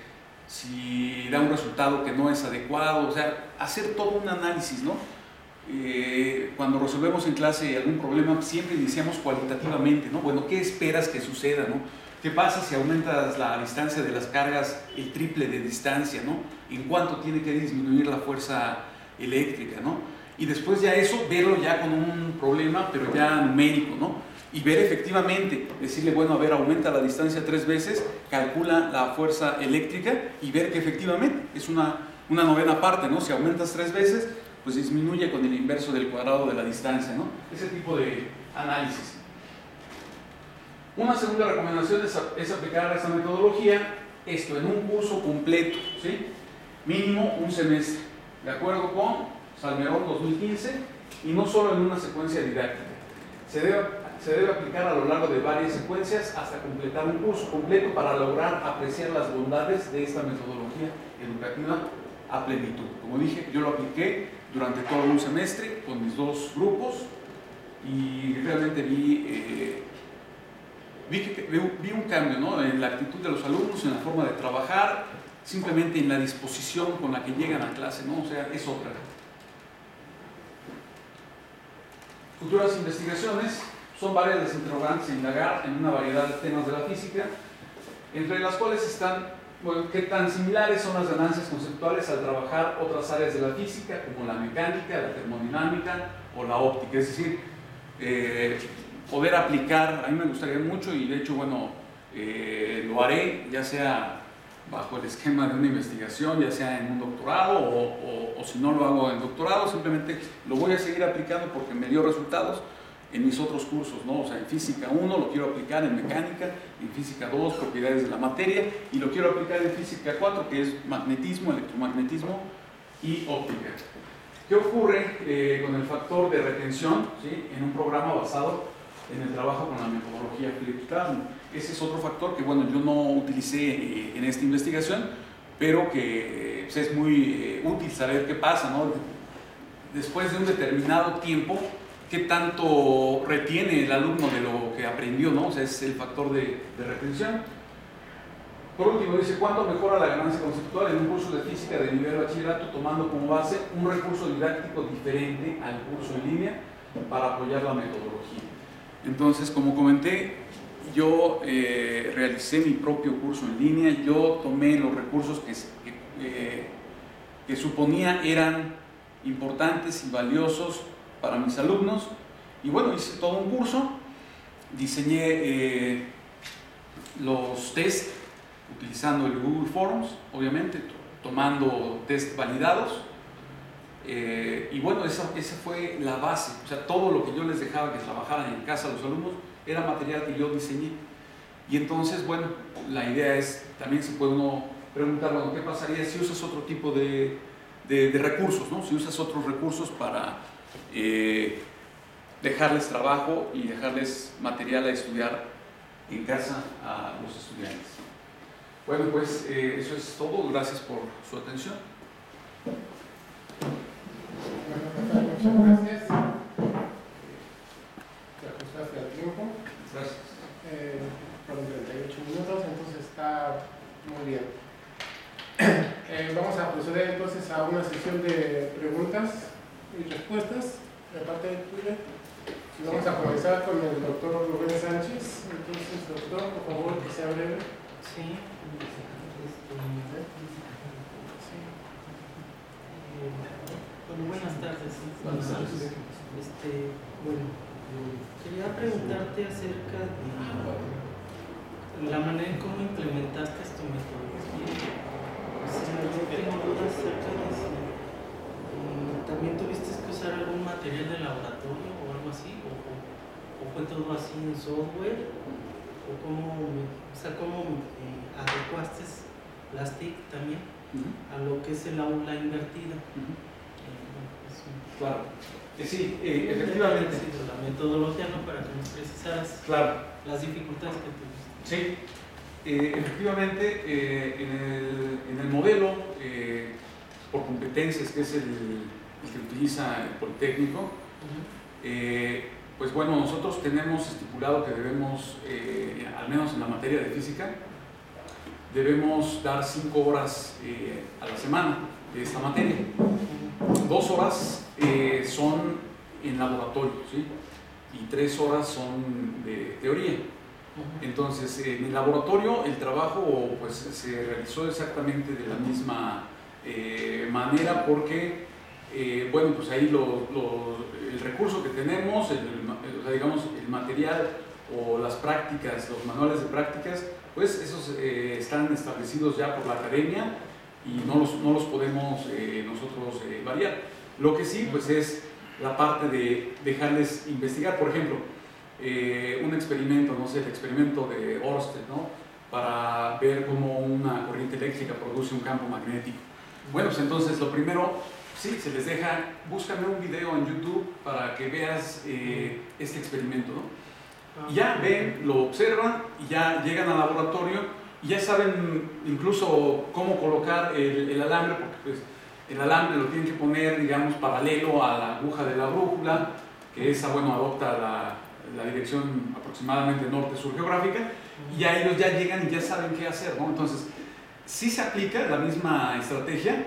si da un resultado que no es adecuado, o sea, hacer todo un análisis, ¿no? cuando resolvemos en clase algún problema, siempre iniciamos cualitativamente, ¿no? Bueno, ¿qué esperas que suceda, ¿no? ¿Qué pasa si aumentas la distancia de las cargas el triple de distancia, ¿no? ¿En cuánto tiene que disminuir la fuerza eléctrica, ¿no? Y después ya eso, verlo ya con un problema, pero ya numérico, ¿no? Y ver efectivamente, decirle, bueno, a ver, aumenta la distancia tres veces, calcula la fuerza eléctrica y ver que efectivamente es una, una novena parte, ¿no? Si aumentas tres veces, pues disminuye con el inverso del cuadrado de la distancia, ¿no? Ese tipo de análisis. Una segunda recomendación es, es aplicar esa metodología, esto en un curso completo, ¿sí? Mínimo un semestre de acuerdo con Salmerón 2015, y no solo en una secuencia didáctica. Se debe, aplicar a lo largo de varias secuencias hasta completar un curso completo para lograr apreciar las bondades de esta metodología educativa a plenitud. Como dije, yo lo apliqué durante todo un semestre con mis dos grupos y realmente vi, eh, vi, un cambio ¿no? en la actitud de los alumnos, en la forma de trabajar, simplemente en la disposición con la que llegan a clase, ¿no? O sea, es otra. Futuras investigaciones son varias las interrogantes a indagar en una variedad de temas de la física, entre las cuales están, bueno, qué tan similares son las ganancias conceptuales al trabajar otras áreas de la física, como la mecánica, la termodinámica o la óptica, es decir, eh, poder aplicar, a mí me gustaría mucho y de hecho, bueno, eh, lo haré, ya sea bajo el esquema de una investigación, ya sea en un doctorado o, si no lo hago en doctorado, simplemente lo voy a seguir aplicando porque me dio resultados en mis otros cursos, ¿no? O sea, en física 1 lo quiero aplicar en mecánica, en física 2 propiedades de la materia y lo quiero aplicar en física 4 que es magnetismo, electromagnetismo y óptica. ¿Qué ocurre eh, con el factor de retención ¿sí? en un programa basado en el trabajo con la metodología Philip ese es otro factor que, bueno, yo no utilicé eh, en esta investigación, pero que pues, es muy eh, útil saber qué pasa, ¿no? Después de un determinado tiempo, qué tanto retiene el alumno de lo que aprendió, ¿no? O sea, es el factor de, de retención. Por último, dice, ¿cuánto mejora la ganancia conceptual en un curso de física de nivel bachillerato tomando como base un recurso didáctico diferente al curso en línea para apoyar la metodología? Entonces, como comenté, yo eh, realicé mi propio curso en línea, yo tomé los recursos que, eh, que, suponía eran importantes y valiosos para mis alumnos y bueno, hice todo un curso, diseñé eh, los test utilizando el Google Forms, obviamente, tomando test validados. y bueno, esa, esa fue la base, o sea, todo lo que yo les dejaba que trabajaran en casa los alumnos, era material que yo diseñé. Y entonces, bueno, la idea es, también se puede uno preguntar, bueno, ¿qué pasaría si usas otro tipo de, de, recursos, ¿no? Si usas otros recursos para eh, dejarles trabajo y dejarles material a estudiar en casa a los estudiantes. Bueno, pues eh, eso es todo. Gracias por su atención. Muchas gracias. proceder entonces a una sesión de preguntas y respuestas de parte de tuya. Vamos a comenzar con el doctor Rubén Sánchez. Entonces, doctor, por favor, que sea breve. Sí. Bueno, buenas tardes. Buenas tardes. Este, bueno, quería preguntarte acerca de la manera en cómo implementaste tu metodología. O sea, yo tengo dudas acerca de si también tuviste que usar algún material de laboratorio o algo así, o, o, o fue todo así en software, o cómo, o sea, cómo eh, adecuaste las TIC también a lo que es el aula invertida. Eh, es un- Claro. Eh, sí, eh, efectivamente. Sí, La metodología, ¿no? Para que nos precisaras Claro. las dificultades que tuviste. Sí, eh, efectivamente, eh, en, el, en el modelo eh, por competencias, que es el, el que utiliza el Politécnico, eh, pues bueno, nosotros tenemos estipulado que debemos, eh, al menos en la materia de física, debemos dar cinco horas eh, a la semana de esta materia. Dos horas son en laboratorio, ¿sí? Y tres horas son de teoría. Entonces, en el laboratorio el trabajo pues, se realizó exactamente de la misma eh, manera porque, eh, bueno, pues ahí el recurso que tenemos, el, digamos, el material o las prácticas, los manuales de prácticas, pues esos eh, están establecidos ya por la academia y no los, no los podemos nosotros variar. Lo que sí, pues es la parte de dejarles investigar, por ejemplo, un experimento, no sé, el experimento de Ørsted, ¿no? Para ver cómo una corriente eléctrica produce un campo magnético. Bueno, pues entonces lo primero, sí, se les deja, búscame un video en YouTube para que veas eh, este experimento, ¿no? Y ya ven, lo observan y ya llegan al laboratorio y ya saben incluso cómo colocar el, el alambre, porque pues el alambre lo tienen que poner, digamos, paralelo a la aguja de la brújula, que esa, bueno, adopta la, la dirección aproximadamente norte-sur geográfica, y ya ellos ya llegan y ya saben qué hacer, ¿no? Entonces, sí se aplica la misma estrategia,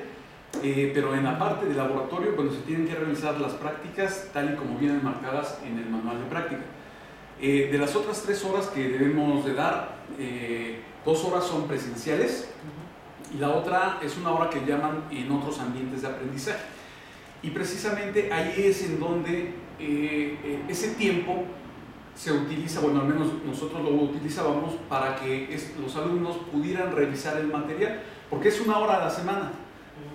eh, pero en la parte de laboratorio, cuando se tienen que realizar las prácticas tal y como vienen marcadas en el manual de práctica. Eh, de las otras tres horas que debemos de dar, eh, dos horas son presenciales y la otra es una hora que llaman en otros ambientes de aprendizaje. Y precisamente ahí es en donde eh, eh, ese tiempo se utiliza, bueno, al menos nosotros lo utilizábamos para que los alumnos pudieran revisar el material, porque es una hora a la semana.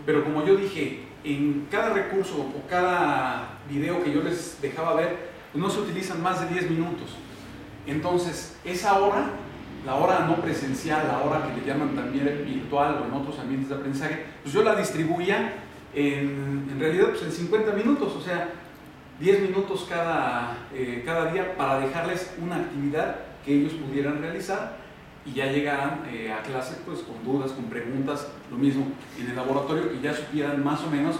Pero como yo dije, en cada recurso o cada video que yo les dejaba ver, no se utilizan más de 10 minutos. Entonces, esa hora, la hora no presencial, la hora que le llaman también virtual o en otros ambientes de aprendizaje, pues yo la distribuía en, en realidad pues en 50 minutos, o sea, 10 minutos cada, eh, cada día para dejarles una actividad que ellos pudieran realizar y ya llegaran eh, a clase pues con dudas, con preguntas, lo mismo en el laboratorio, que ya supieran más o menos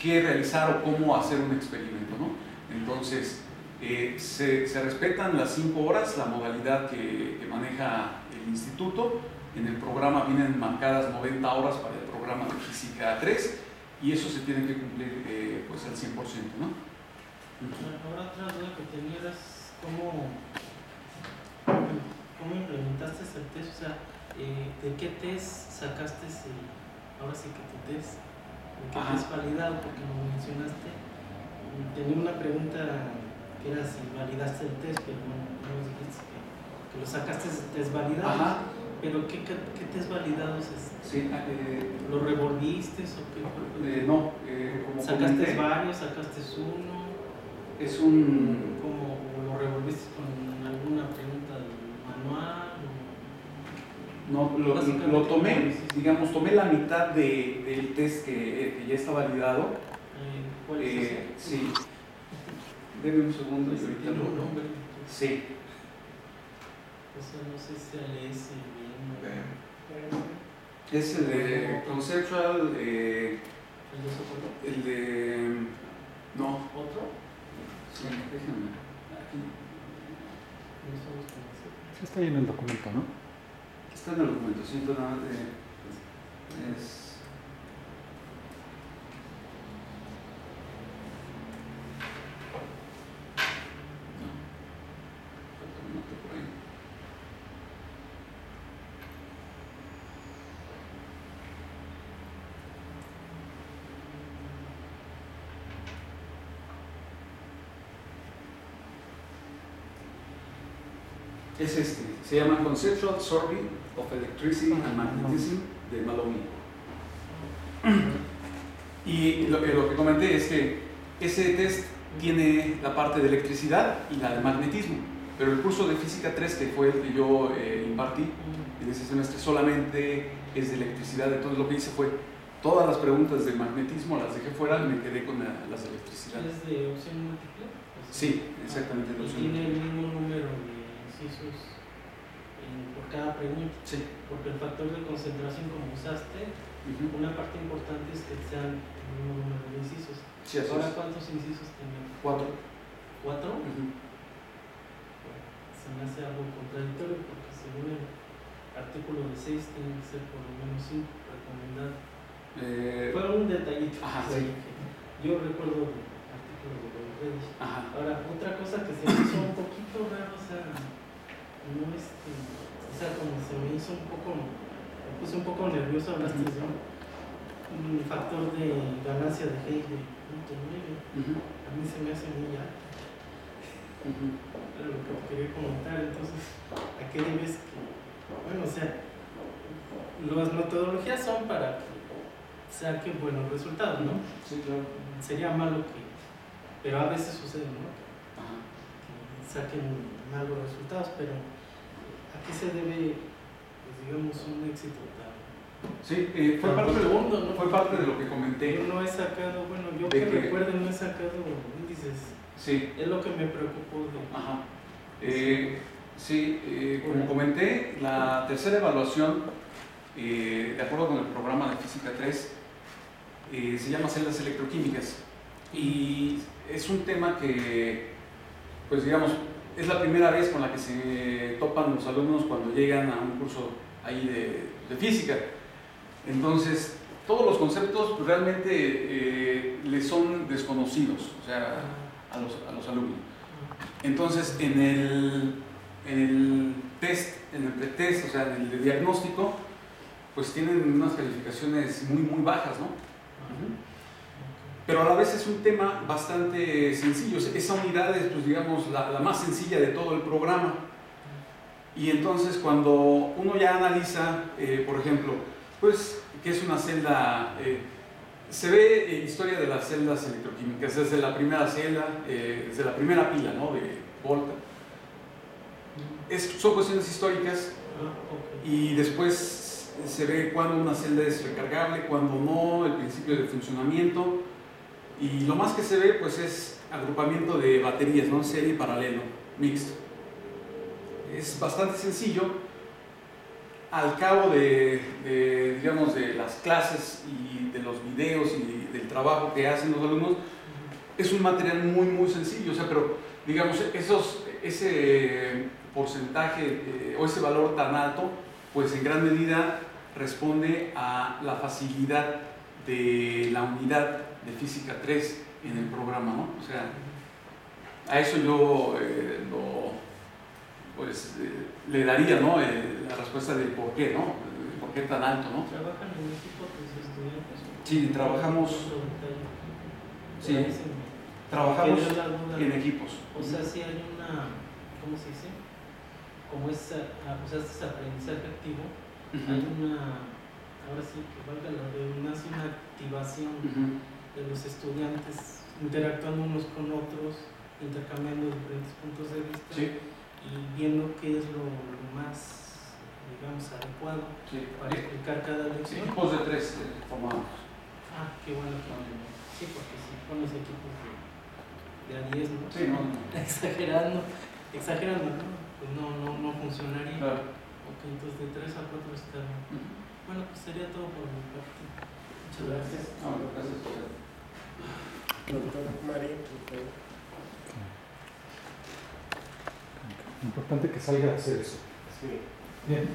qué realizar o cómo hacer un experimento, ¿no? Entonces, eh, se, se respetan las 5 horas, la modalidad que, maneja el instituto, en el programa vienen marcadas 90 horas para el programa de Física 3 y eso se tiene que cumplir pues al 100%, ¿no? Ahora otra duda que tenía era cómo, cómo implementaste el test, o sea, eh, ¿de qué test sacaste el, ahora sí que tu test? ¿De qué Ajá. test validado? Porque lo mencionaste. Tenía una pregunta que era si validaste el test, pero no, no nos dijiste que, que lo sacaste desvalidado. Ajá, Pero ¿qué, qué, qué test validados es? sí, eh, ¿Lo revolviste o qué eh, no, eh, como ¿Sacaste comenté, varios? ¿Sacaste uno? Es un... ¿Cómo lo revolviste con alguna pregunta del manual? No, lo, lo tomé, digamos, tomé la mitad de- del test que, que ya está validado. Eh, ¿Cuál es Eh, ese? sí. Deme un segundo y Ese ahorita lo... nombre. Sí. O sea, no sé si al S bien. Es el de Conceptual, eh, ¿El de soporte? el de... No, ¿Otro? Sí, está ahí en el documento, ¿no? Está en el documento, sí, nada de- es... Es este, se llama Conceptual Survey of Electricity and Magnetism de Maloney. Y lo que, lo que comenté es que ese test tiene la parte de electricidad y la de magnetismo, pero el curso de física 3, que fue el que yo eh, impartí en ese semestre, solamente es de electricidad. Entonces lo que hice fue todas las preguntas de magnetismo las dejé fuera y me quedé con la- las de electricidad. ¿Es de opción múltiple? Sí, exactamente. Y opción tiene el mismo número en- por cada pregunta, Sí. porque el factor de concentración como usaste, ujú. una parte importante es que sean el mismo número de incisos. Sí, Ahora, es. ¿cuántos incisos tenemos? Cuatro. ¿Cuatro? Ujú. Bueno, se me hace algo contradictorio porque según el artículo de 6 tiene que ser por lo menos 5 recomendados. Eh, Fue un detallito. Ajá, sí. Yo recuerdo el artículo de los ajá. Ahora, otra cosa que se me hizo un poquito raro, o sea, no este, o sea, como se me hizo un poco, me puse un poco nervioso hablaste de un, un factor de ganancia de Hey de punto nueve. Ujú, A mí se me hace muy alto, era lo que quería comentar, entonces, ¿a qué debes que, bueno, o sea, las metodologías son para que saquen buenos resultados, ¿no? Sí, claro. Sería malo que, pero a veces sucede, ¿no? Que saquen malos resultados, pero ¿a qué se debe, pues digamos, un éxito tan... Sí, eh, fue, parte de, rotundo, ¿no? fue parte de lo que comenté. Yo no he sacado, bueno, yo que, que- recuerdo no he sacado índices, Sí, es lo que me preocupó de... ajá. Eh, sí, eh, como comenté, la tercera evaluación, eh, de acuerdo con el programa de Física 3, eh, se llama celdas electroquímicas. Y es un tema que, pues digamos, es la primera vez con la que se topan los alumnos cuando llegan a un curso ahí de, de física. Entonces, todos los conceptos pues, realmente eh, les son desconocidos, o sea, a los, a los alumnos. Entonces, en el, en el test, en el pretest, o sea, en el de diagnóstico, pues tienen unas calificaciones muy, muy bajas, ¿no? Pero a la vez es un tema bastante sencillo. Esa unidad es, pues, digamos, la, la más sencilla de todo el programa. Y entonces cuando uno ya analiza, eh, por ejemplo, pues, qué es una celda, eh, se ve eh, historia de las celdas electroquímicas, desde la primera celda, eh, desde la primera pila, ¿no? De Volta. Es, son cuestiones históricas Ah, y después se ve cuando una celda es recargable, cuando no, el principio de funcionamiento y lo más que se ve pues es agrupamiento de baterías, ¿no? Serie paralelo, mixto. Es bastante sencillo. Al cabo de, digamos, de las clases y de los videos y del trabajo que hacen los alumnos, es un material muy, muy sencillo, o sea, pero digamos, esos, ese porcentaje eh, o ese valor tan alto, pues en gran medida responde a la facilidad de la unidad de física 3 en el programa, ¿no? O sea, a eso yo eh, lo, pues, eh, le daría, ¿no? Eh, la respuesta del por qué, ¿no? El ¿Por qué tan alto, no? ¿Trabajan en equipo tus estudiantes? Sí, trabajamos. Sí. Trabajamos en equipos. O sea, si hay una, ¿cómo se dice? Como esa, ah, o sea, este es aprendizaje activo, hay una, ahora sí que valga la redundancia, una activación. De los estudiantes interactuando unos con otros, intercambiando diferentes puntos de vista Sí, y viendo qué es lo, lo más, digamos, adecuado sí. para explicar cada lección. equipos de tres eh, formamos. Ah, qué bueno que Sí, porque si pones equipos de, de a 10, ¿no? Sí, no. *laughs* Exagerando, exagerando, ¿no? Pues no, no, no funcionaría. Claro. Ok, entonces de 3 a 4 está bien. Bueno, pues sería todo por mi parte. Muchas gracias. No, gracias. Doctor favor. Importante que salga a hacer eso. Sí. Bien.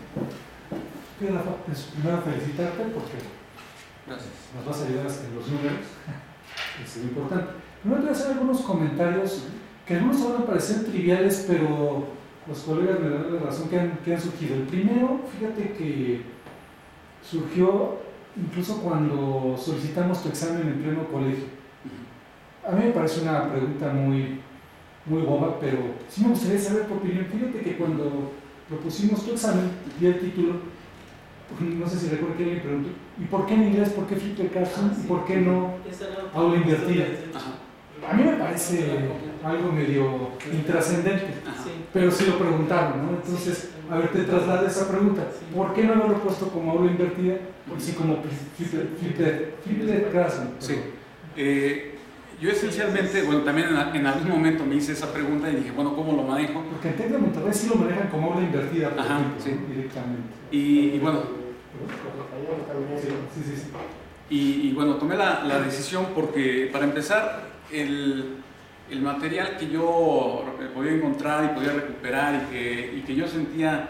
Bien, Rafa, pues primero felicitarte porque Gracias. nos vas a ayudar en los números. *laughs* Es muy importante. Primero te voy a hacer algunos comentarios que algunos van a parecer triviales, pero los colegas me dan la razón que han, que han surgido. El primero, fíjate que surgió incluso cuando solicitamos tu examen en pleno colegio. A mí me parece una pregunta muy, muy bomba, pero sí me gustaría saber tu opinión. Fíjate que cuando propusimos tu examen, vi el título, no sé si recuerdo que alguien preguntó, ¿y por qué en inglés? ¿Por qué Flipped Classroom? ¿Y por qué no aula invertida? A mí me parece algo medio intrascendente, pero sí lo preguntaron, ¿no? Entonces, a ver, te traslado esa pregunta. ¿Por qué no lo he puesto como aula invertida? Y sí como. Sí. Eh, yo esencialmente, bueno, también en, algún momento me hice esa pregunta y dije, bueno, ¿cómo lo manejo? Porque en de Monterrey sí lo manejan como aula invertida, por Ajá, ejemplo, sí. directamente. Y, y bueno, Sí, sí, sí. sí. y, y bueno, tomé la, la, decisión porque, para empezar, el, el, material que yo podía encontrar y podía recuperar y que, y que yo sentía,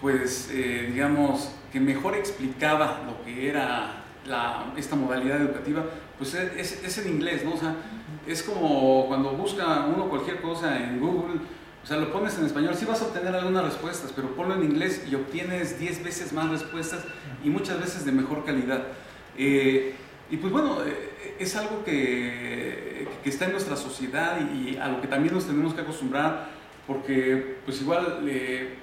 pues, eh, digamos, que mejor explicaba lo que era la, esta modalidad educativa, pues es, es, en inglés, ¿no? O sea, es como cuando busca uno cualquier cosa en Google, o sea, lo pones en español, sí vas a obtener algunas respuestas, pero ponlo en inglés y obtienes 10 veces más respuestas y muchas veces de mejor calidad. Eh, y pues bueno, eh, es algo que, que, está en nuestra sociedad y, a lo que también nos tenemos que acostumbrar, porque pues igual eh,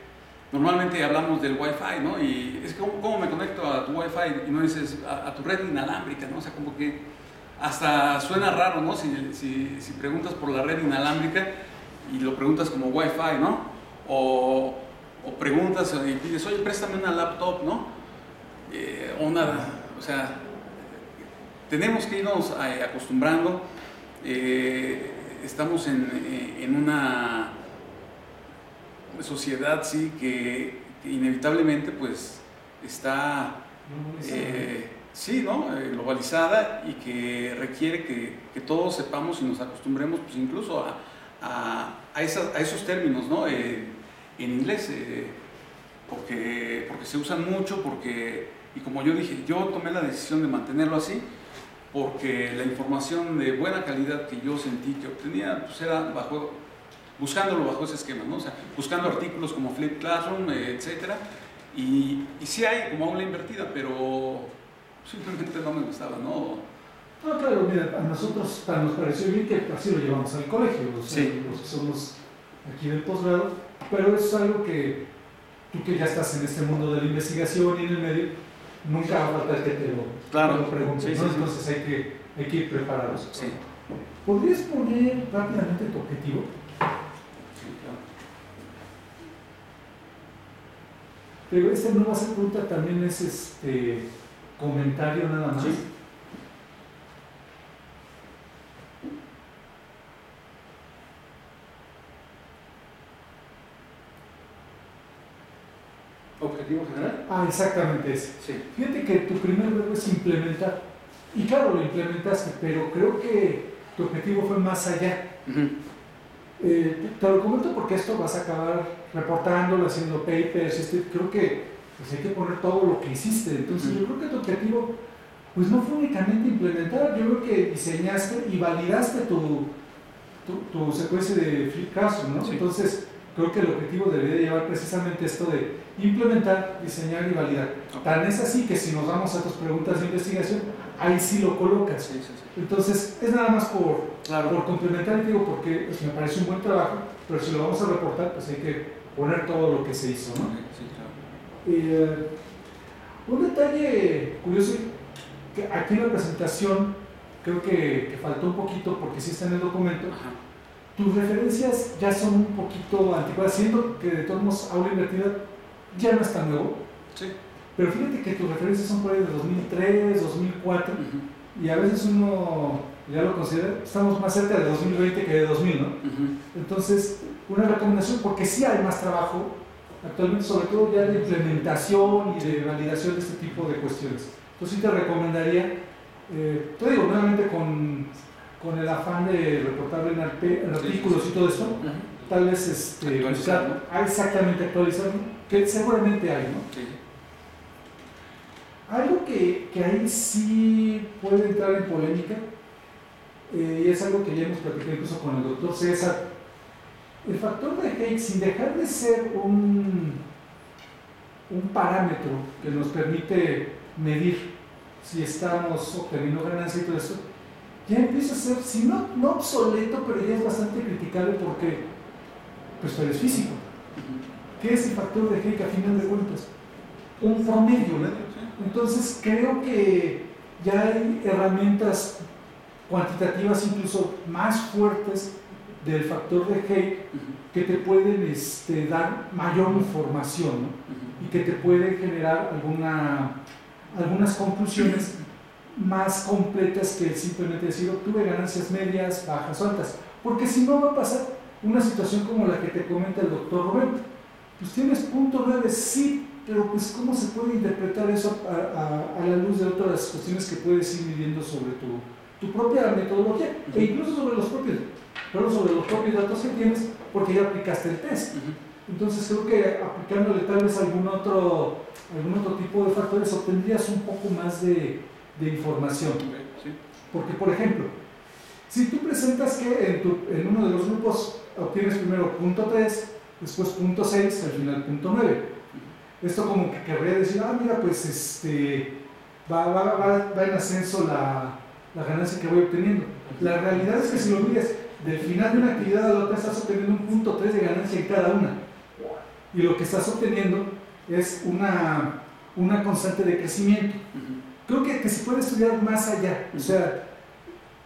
normalmente hablamos del Wi-Fi, ¿no? Y es como, ¿cómo me conecto a tu Wi-Fi? Y no dices a, a tu red inalámbrica, ¿no? O sea, como que hasta suena raro, ¿no? Si, si, si, preguntas por la red inalámbrica y lo preguntas como Wi-Fi, ¿no? O, o preguntas y pides, oye, préstame una laptop, ¿no? Eh, o nada, o sea, tenemos que irnos eh, acostumbrando. Eh, estamos en, en, una sociedad, sí, que, que inevitablemente, pues, está... Eh, sí, ¿no? Eh, globalizada y que requiere que, que, todos sepamos y nos acostumbremos pues incluso a, a, a, a esos términos, ¿no? Eh, en inglés, eh, porque, porque se usan mucho, porque, y como yo dije, yo tomé la decisión de mantenerlo así, porque la información de buena calidad que yo sentí que obtenía, pues era bajo, buscándolo bajo ese esquema, ¿no? O sea, buscando artículos como Flip Classroom, etcétera, y, y sí hay como aula invertida, pero simplemente no me gustaba, ¿no? No, claro, mira, a nosotros nos pareció bien que así lo llevamos al colegio, los, sí. los que somos aquí del posgrado, pero es algo que tú que ya estás en este mundo de la investigación y en el medio, nunca va a faltar que te lo, claro. lo preguntes, sí, ¿no? sí, entonces hay que, hay que ir preparados. ¿Podrías poner rápidamente tu objetivo? Sí, claro. Pero esta no va a ser pregunta, también es este comentario nada más. Sí. ¿Objetivo general? Ah, exactamente ese. Sí. Fíjate que tu primer verbo es implementar. Y claro, lo implementaste, pero creo que tu objetivo fue más allá. Uh -huh. eh, te lo comento porque esto vas a acabar reportándolo, haciendo papers, este, creo que pues hay que poner todo lo que hiciste. Entonces, yo creo que tu objetivo pues no fue únicamente implementar, yo creo que diseñaste y validaste tu, tu, tu secuencia de classroom, ¿no? Sí. Entonces, creo que el objetivo debería llevar precisamente esto de implementar, diseñar y validar. Tan es así que si nos vamos a tus preguntas de investigación, ahí sí lo colocas. Sí, sí, sí. Entonces, es nada más por, Claro. por complementar, digo, porque pues, me parece un buen trabajo, pero si lo vamos a reportar, pues hay que poner todo lo que se hizo, ¿no? Sí, claro. Eh, un detalle curioso, que aquí en la presentación creo que, que, faltó un poquito porque sí está en el documento, Ajá. tus referencias ya son un poquito anticuadas, siendo que de todos modos aula invertida ya no es tan nuevo, Sí. pero fíjate que tus referencias son por ahí de 2003, 2004, Uh -huh. y a veces uno ya lo considera, estamos más cerca de 2020 que de 2000, ¿no? Uh -huh. Entonces, una recomendación, porque sí hay más trabajo actualmente, sobre todo ya de implementación y de validación de este tipo de cuestiones. Entonces sí te recomendaría, eh, te digo nuevamente con, con el afán de reportarlo en, en artículos y todo esto, Uh -huh. tal vez este, buscar- ah, exactamente actualizar, que seguramente hay, ¿no? Sí. Algo que, que ahí sí puede entrar en polémica, eh, y es algo que ya hemos platicado incluso con el doctor César, el factor de Higgs, sin dejar de ser un, un parámetro que nos permite medir si estamos obteniendo ganancia y todo eso, ya empieza a ser, si no, no obsoleto, pero ya es bastante criticable porque pues tú eres físico. ¿Qué es el factor de que a final de cuentas? Un promedio. ¿no? Entonces creo que ya hay herramientas cuantitativas incluso más fuertes del factor de G que te pueden este, dar mayor información ¿no? y que te pueden generar alguna, algunas conclusiones más completas que simplemente decir obtuve ganancias medias, bajas o altas. Porque si no va a pasar una situación como la que te comenta el doctor Roberto. Pues tienes punto 9, sí, pero pues cómo se puede interpretar eso a, a, a, la luz de otras cuestiones que puedes ir midiendo sobre tu, tu propia metodología e incluso sobre los propios, pero sobre los propios datos que tienes porque ya aplicaste el test. Entonces creo que aplicándole tal vez algún otro, algún otro tipo de factores obtendrías un poco más de, de información. Porque, por ejemplo, si tú presentas que en, tu, en, uno de los grupos obtienes primero punto 3, después punto 6, al final punto 9. Esto como que querría decir, ah, mira, pues este, va, va, va, va en ascenso la, la, ganancia que voy obteniendo. La realidad es que si lo miras del final de una actividad a la otra, estás obteniendo un punto 3 de ganancia en cada una. Y lo que estás obteniendo es una, una constante de crecimiento. Creo que, que se puede estudiar más allá. O sea,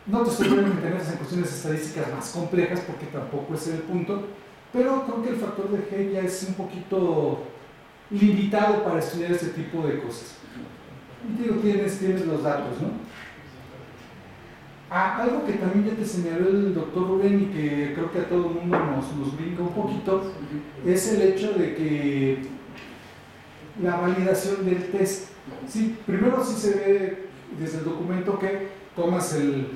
no te estoy pidiendo que te metas en cuestiones estadísticas más complejas porque tampoco ese es el punto, pero creo que el factor de G ya es un poquito limitado para estudiar este tipo de cosas. Y digo, tienes, tienes los datos, ¿no? Ah, algo que también ya te señaló el doctor Rubén y que creo que a todo el mundo nos, nos brinca un poquito, es el hecho de que la validación del test. Sí, primero sí se ve desde el documento que tomas el,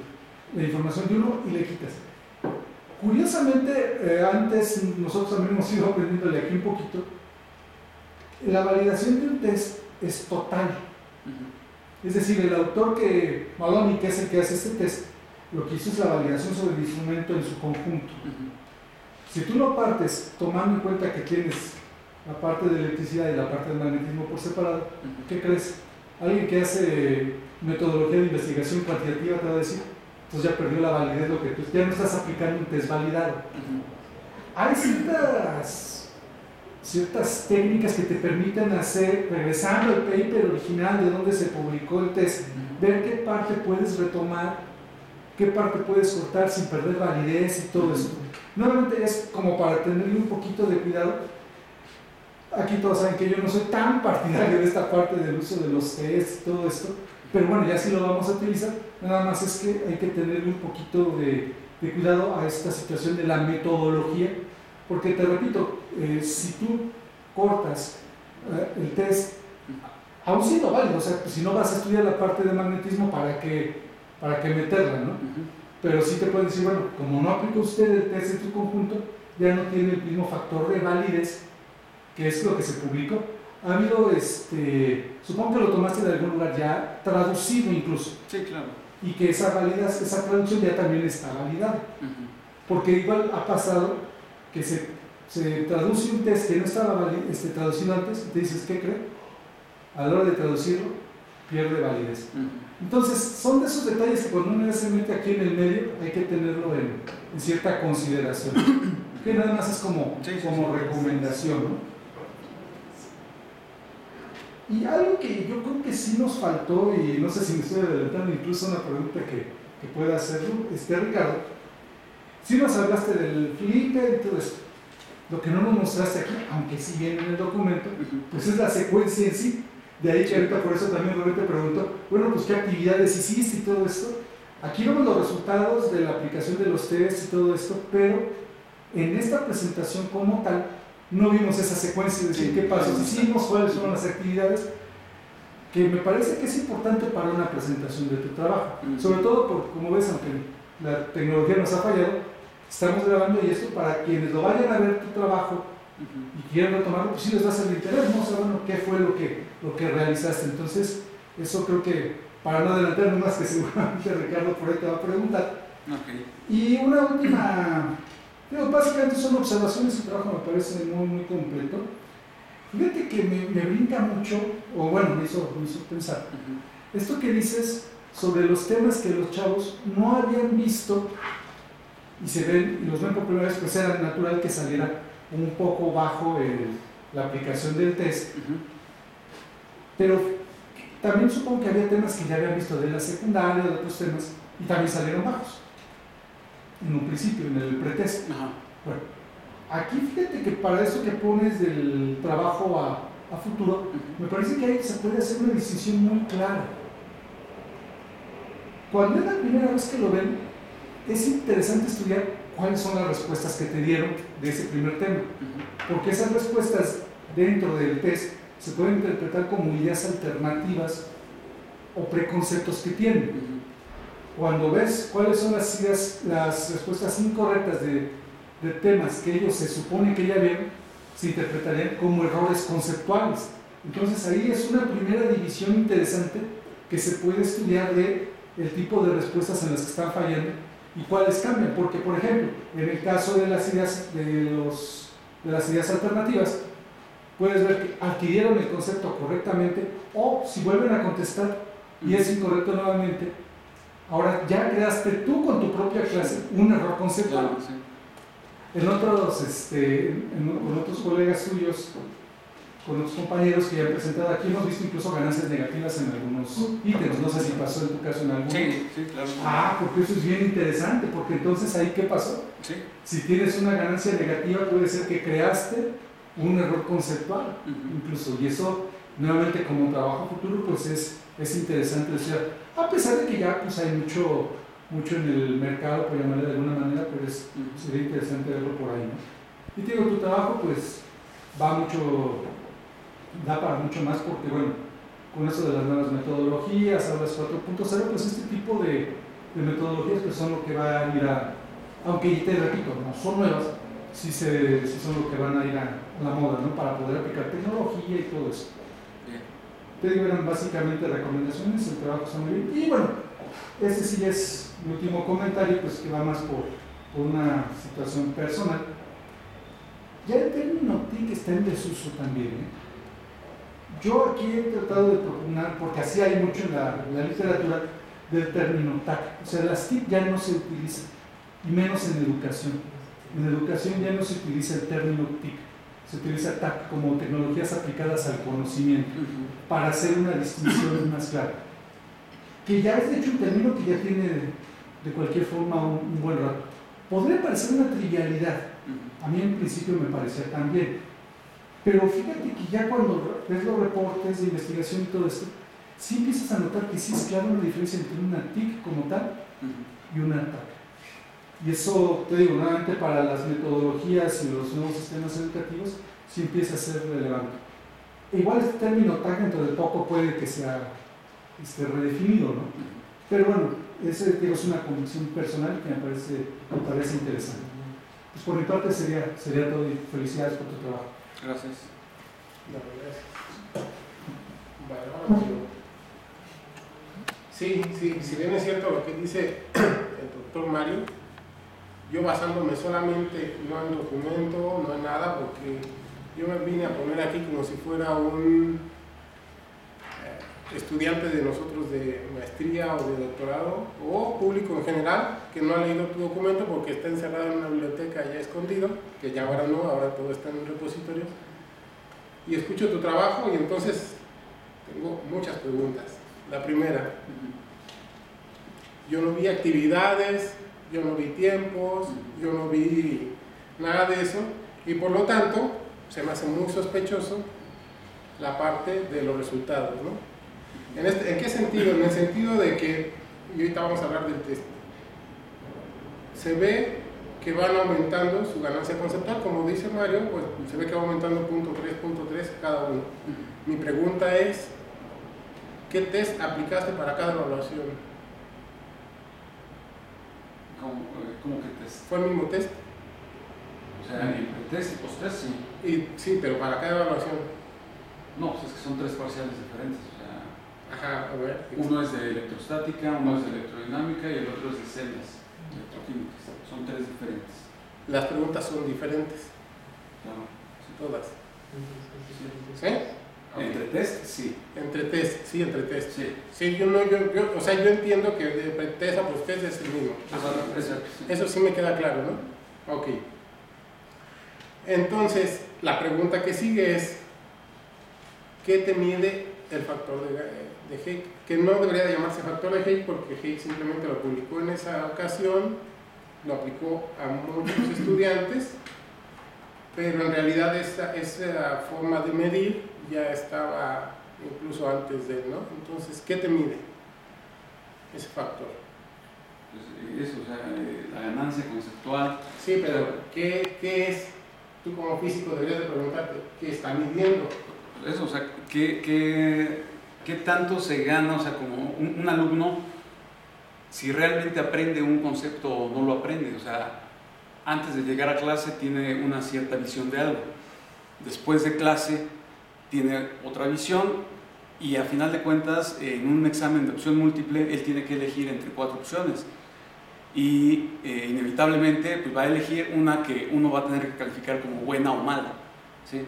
la información de uno y le quitas. Curiosamente, eh, antes nosotros también hemos ido aprendiendo de aquí un poquito, la validación de un test es total. Es decir, el autor que, Maloney, que es el que hace este test, lo que hizo es la validación sobre el instrumento en su conjunto. Si tú lo partes tomando en cuenta que tienes la parte de electricidad y la parte del magnetismo por separado. ¿qué crees? Alguien que hace metodología de investigación cuantitativa te va a decir, entonces ya perdió la validez lo que tú ya no estás aplicando un test validado. Hay ciertas, ciertas técnicas que te permiten hacer, regresando al paper original de donde se publicó el test, ver qué parte puedes retomar, qué parte puedes cortar sin perder validez y todo eso. Nuevamente es como para tenerle un poquito de cuidado. Aquí todos saben que yo no soy tan partidario de esta parte del uso de los tests y todo esto, pero bueno, ya sí lo vamos a utilizar, nada más es que hay que tenerle un poquito de, de cuidado a esta situación de la metodología, porque te repito, eh, si tú cortas eh, el test, aún siendo válido, o sea, pues si no vas a estudiar la parte de magnetismo, ¿para qué, para qué meterla, no? Uh -huh. Pero sí te pueden decir, bueno, como no aplicó usted el test en tu conjunto, ya no tiene el mismo factor de validez, que es lo que se publicó ha habido, este, supongo que lo tomaste de algún lugar ya traducido incluso. Sí, claro. Y que esa, validas, esa traducción ya también está validada. Uh -huh. Porque igual ha pasado que se, se traduce un test que no estaba este, traducido antes y te dices, ¿qué cree? A la hora de traducirlo, pierde validez. Uh -huh. Entonces, son de esos detalles que cuando uno se mete aquí en el medio hay que tenerlo en, en cierta consideración. *laughs* que nada más es como, sí, sí, como sí, recomendación, ¿no? Y algo que yo creo que sí nos faltó, y no sé si me estoy adelantando, incluso una pregunta que, que pueda hacer este, Ricardo, sí nos hablaste del flipper y todo esto. Lo que no nos mostraste aquí, aunque sí viene en el documento, pues es la secuencia en sí. De ahí que ahorita por eso también Roberto te preguntó, bueno, pues qué actividades hiciste y todo esto. Aquí vemos los resultados de la aplicación de los tests y todo esto, pero en esta presentación como tal, no vimos esa secuencia de decir sí, qué pasos hicimos, cuáles son las actividades, que me parece que es importante para una presentación de tu trabajo. Sobre todo, por, como ves, aunque la tecnología nos ha fallado, estamos grabando y esto para quienes lo vayan a ver tu trabajo uh -huh. y quieran retomarlo, pues sí les va a ser de interés, ¿no? O sea, bueno, qué fue lo que, lo que realizaste. Entonces, eso creo que, para no adelantarnos más, que *laughs* seguramente Ricardo por ahí te va a preguntar. Okay. Y una última pero básicamente son observaciones, el trabajo me parece muy, muy completo. Fíjate que me, me brinca mucho, o bueno, me hizo, me hizo pensar. Uh -huh. Esto que dices sobre los temas que los chavos no habían visto y se ven, y los ven por primera vez, pues era natural que saliera un poco bajo el, la aplicación del test. Pero también supongo que había temas que ya habían visto de la secundaria, de otros temas, y también salieron bajos. En un principio, en el pretest. Bueno, aquí fíjate que para eso que pones del trabajo a, a futuro, me parece que ahí se puede hacer una decisión muy clara. Cuando es la primera vez que lo ven, es interesante estudiar cuáles son las respuestas que te dieron de ese primer tema, porque esas respuestas dentro del test se pueden interpretar como ideas alternativas o preconceptos que tienen. Cuando ves cuáles son las ideas, las respuestas incorrectas de, de temas que ellos se supone que ya vieron, se interpretarían como errores conceptuales. Entonces ahí es una primera división interesante que se puede estudiar de el tipo de respuestas en las que están fallando y cuáles cambian. Porque, por ejemplo, en el caso de las ideas, de los, de las ideas alternativas, puedes ver que adquirieron el concepto correctamente o si vuelven a contestar y es incorrecto nuevamente, ahora ya creaste tú con tu propia clase un error conceptual. Claro, sí. En otros, este, en- en- otros colegas suyos, con otros compañeros que ya han presentado aquí, hemos visto incluso ganancias negativas en algunos ítems. No sé si pasó en tu caso en alguno. Sí, sí, claro. Ah, porque eso es bien interesante, porque entonces ahí qué pasó. Sí. Si tienes una ganancia negativa, puede ser que creaste un error conceptual, incluso. Y eso, nuevamente, como trabajo futuro, pues es, es interesante. O sea, a pesar de que ya pues, hay mucho, mucho en el mercado, por llamarle de alguna manera, pero es, sería interesante verlo por ahí. ¿no? Y te digo, tu trabajo, pues, va mucho, da para mucho más, porque, bueno, con eso de las nuevas metodologías, hablas 4.0, pues este tipo de, de metodologías pues son lo que va a ir a, aunque te repito, no son nuevas, sí, se, sí son lo que van a ir a la moda, ¿no? Para poder aplicar tecnología y todo eso. Bien. Te digo, eran básicamente recomendaciones, el trabajo está muy bien. Y bueno, este sí es mi último comentario, pues que va más por, por una situación personal. Ya el término TIC está en desuso también. ¿eh? Yo aquí he tratado de propugnar, porque así hay mucho en la, en la literatura, del término TAC. O sea, las TIC ya no se utilizan, y menos en educación. En educación ya no se utiliza el término TIC, se utiliza TAC como tecnologías aplicadas al conocimiento para hacer una distinción más clara. Que ya es de hecho un término que ya tiene de, cualquier forma un, un buen rato. Podría parecer una trivialidad, a mí en principio me parecía también. Pero fíjate que ya cuando ves los reportes de investigación y todo esto, sí empiezas a notar que sí es clara una diferencia entre una TIC como tal y una TAC. Y eso, te digo, nuevamente para las metodologías y los nuevos sistemas educativos, sí empieza a ser relevante. E igual este término TAC dentro de poco puede que sea este, redefinido, ¿no? Pero bueno, ese digo, es una convicción personal que me parece, me parece interesante. Pues por mi parte sería, sería todo y felicidades por tu trabajo. Gracias. Yo. Sí, sí, si bien es cierto lo que dice *clears throat* el doctor Mario, yo basándome solamente no en documento, no en nada, porque yo me vine a poner aquí como si fuera un estudiante de nosotros de maestría o de doctorado, o público en general, que no ha leído tu documento porque está encerrado en una biblioteca ya escondido, que ya ahora no, ahora todo está en un repositorio y escucho tu trabajo y entonces tengo muchas preguntas. La primera, yo no vi actividades, yo no vi tiempos, yo no vi nada de eso y por lo tanto se me hace muy sospechoso la parte de los resultados. ¿no? ¿En, este- ¿En qué sentido? En el sentido de que, y ahorita vamos a hablar del test, se ve que van aumentando su ganancia conceptual, como dice Mario, pues se ve que va aumentando punto 3, punto 3 cada uno. Mi pregunta es, ¿qué test aplicaste para cada evaluación? ¿Cómo, eh, cómo que test? ¿Fue el mismo test? O sea, el test y post-test, sí. Y, sí, pero para cada evaluación. No, pues es que son tres parciales diferentes. Ajá, a ver. uno es de electrostática, uno es de electrodinámica y el otro es de celdas electroquímicas. Son tres diferentes. Las preguntas son diferentes, Claro. todas. Sí. ¿Sí? Ok. Entre test, sí. Entre test, sí, entre test. Sí. Sí, yo no, yo, yo- o sea, yo entiendo que de pretest a post-test es el mismo. Ajá, exacto, sí. Eso sí me queda claro, ¿no? Ok. Entonces, la pregunta que sigue es, ¿qué te mide el factor de, de Hake? Que no debería de llamarse factor de Hake porque Hake simplemente lo publicó en esa ocasión, lo aplicó a muchos estudiantes, pero en realidad esa, esa forma de medir ya estaba incluso antes de él, ¿no? Entonces, ¿qué te mide ese factor? Pues, eso, o sea, eh, la ganancia conceptual. Sí, pero ¿qué, qué es? Tú como físico deberías de preguntarte, ¿qué está midiendo? Eso, o sea, ¿qué, qué, qué tanto se gana? O sea, como un, alumno, si realmente aprende un concepto o no lo aprende. O sea, antes de llegar a clase tiene una cierta visión de algo. Después de clase tiene otra visión y a final de cuentas en un examen de opción múltiple él tiene que elegir entre cuatro opciones y eh, inevitablemente pues, va a elegir una que uno va a tener que calificar como buena o mala. ¿sí?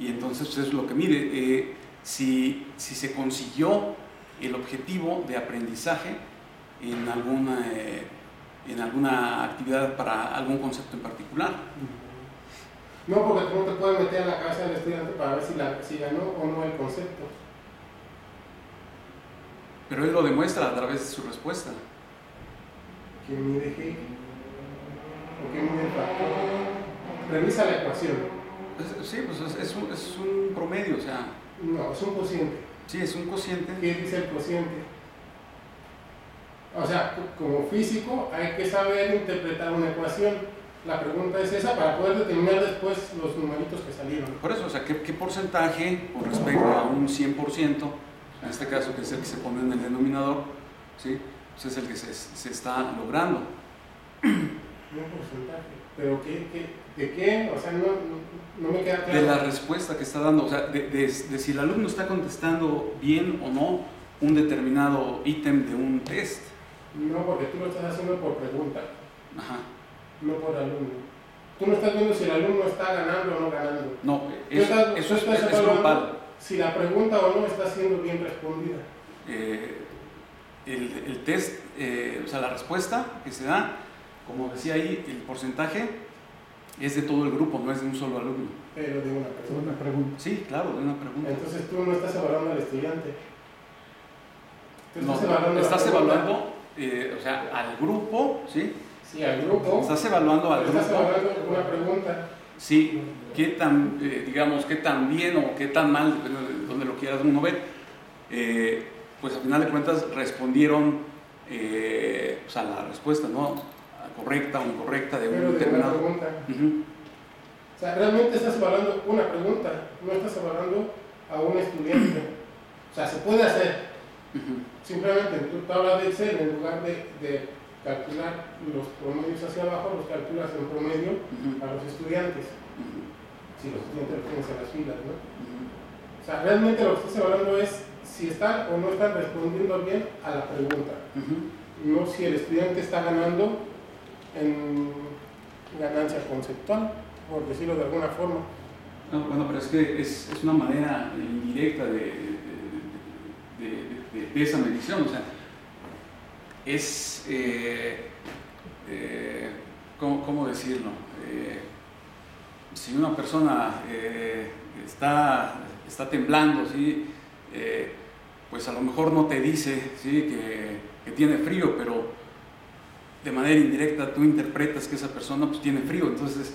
Y entonces pues, es lo que mide. eh, si, si se consiguió el objetivo de aprendizaje en alguna, eh, en alguna actividad para algún concepto en particular. No, porque tú no te puedes meter a la cabeza del estudiante para ver si, la, si ganó o no el concepto. Pero él lo demuestra a través de su respuesta. ¿Qué mide Hake? ¿O qué mide el factor? Revisa la ecuación. Sí, pues es, es un, es un promedio, o sea, No, es un cociente. sí, es un cociente. ¿Qué dice el cociente? O sea, como físico hay que saber interpretar una ecuación. La pregunta es esa para poder determinar después los numeritos que salieron. Por eso, o sea, ¿qué, qué porcentaje con respecto a un 100%, en este caso que es el que se pone en el denominador, ¿sí? pues es el que se, se está logrando? Un porcentaje. ¿Pero qué, qué, de qué? O sea, no, no, no me queda claro. De la respuesta que está dando, o sea, de, de- de si el alumno está contestando bien o no un determinado ítem de un test. No, porque tú lo estás haciendo por pregunta, Ajá. no por alumno. Tú no estás viendo si el alumno está ganando o no ganando. No, eso, estás- eso es, estás es evaluando. Si la pregunta o no está siendo bien respondida. Eh, el, el test, eh, o sea, la respuesta que se da, como decía ahí, el porcentaje es de todo el grupo, no es de un solo alumno. Pero de una pregunta. una pregunta. Sí, claro, de una pregunta. Entonces tú no estás evaluando al estudiante. Tú No, estás evaluando estás evaluando, eh, o sea, al grupo, ¿sí? Sí, al grupo. Estás evaluando al Estás grupo, evaluando una pregunta. sí, qué tan, eh, digamos, qué tan bien o qué tan mal, depende de dónde lo quieras uno ver, eh, pues al final de cuentas respondieron, eh, o sea, la respuesta, ¿no? Correcta o incorrecta de Pero un de una determinado. pregunta. O sea, realmente estás evaluando una pregunta, no estás evaluando a un estudiante. O sea, se puede hacer. Ujú. Simplemente en tu tabla de Excel, en lugar de, de calcular los promedios hacia abajo, los calculas en promedio a los estudiantes. Si los estudiantes tienes en las filas, ¿no? O sea, realmente lo que estás evaluando es si están o no están respondiendo bien a la pregunta. No si el estudiante está ganando en ganancia conceptual, por decirlo de alguna forma. No, bueno, pero es que es, es una manera indirecta de, de, de- esa medición. O sea, es. eh, eh, ¿cómo, cómo decirlo? Eh, si una persona eh, está, está temblando, ¿sí? Pues a lo mejor no te dice ¿sí? que tiene frío, pero de manera indirecta tú interpretas que esa persona pues, tiene frío. Entonces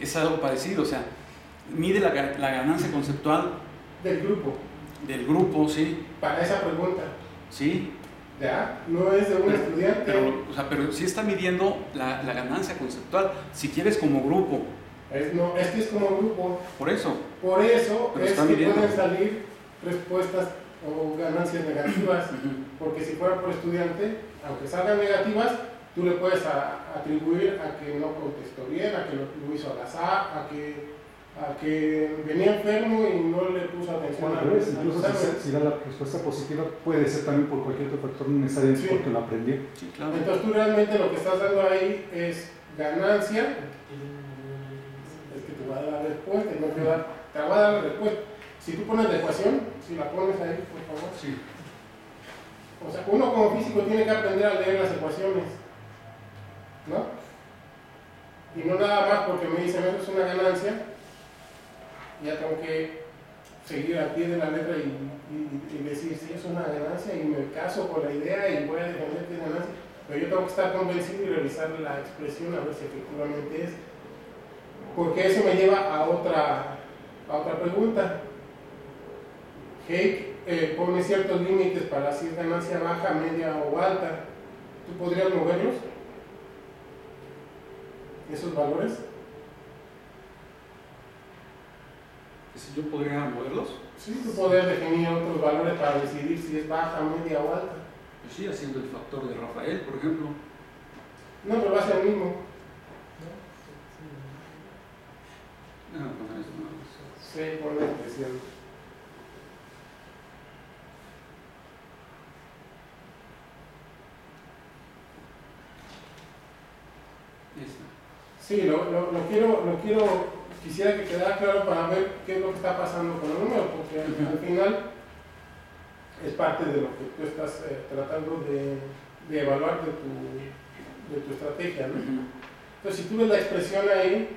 es algo parecido. O sea, mide la, ga- la ganancia conceptual Del grupo, del grupo, ¿sí? para esa pregunta. Sí, ¿Ya? No es de un pero, estudiante. pero, o sea, pero sí está midiendo la, la ganancia conceptual, si quieres como grupo, Es, no, es que es como grupo. por eso. Por eso Pero es que midiendo. pueden salir respuestas o ganancias negativas. Porque si fuera por estudiante, aunque salgan negativas, tú le puedes a- atribuir a que no contestó bien, a que lo, lo hizo al azar, a que, a que venía enfermo y no le puso atención Bueno, revés, al incluso si, examen. se- si da la respuesta positiva, puede ser también por cualquier otro factor, no necesariamente Sí. porque lo aprendió. Sí, claro. Entonces tú realmente lo que estás dando ahí es ganancia, es que te voy a dar la respuesta, y no te, va- te voy a dar la respuesta. Si tú pones la ecuación, si la pones ahí, por favor. Sí. O sea, uno como físico tiene que aprender a leer las ecuaciones, ¿no? Y no nada más porque me dicen eso es una ganancia, ya tengo que seguir al pie de la letra y, decir si es una ganancia y me caso con la idea y voy a defender que ganancia, pero yo tengo que estar convencido y revisar la expresión a ver si efectivamente es, porque eso me lleva a otra, a otra pregunta. Hake eh, pone ciertos límites para si es ganancia baja, media o alta. ¿Tú podrías moverlos? ¿Esos valores? Si yo podría moverlos, Sí, tú podrías definir otros valores para decidir si es baja, media o alta. pues sí, haciendo el factor de Rafael, por ejemplo. No, pero va a ser el mismo. Esto nada más. Sí, pone la expresión. Sí, lo, lo, lo quiero, lo quiero, quisiera que quedara claro para ver qué es lo que está pasando con el número, porque al, final es parte de lo que tú estás eh, tratando de, de evaluar de tu, de tu estrategia, ¿no? Entonces, si tú ves la expresión ahí,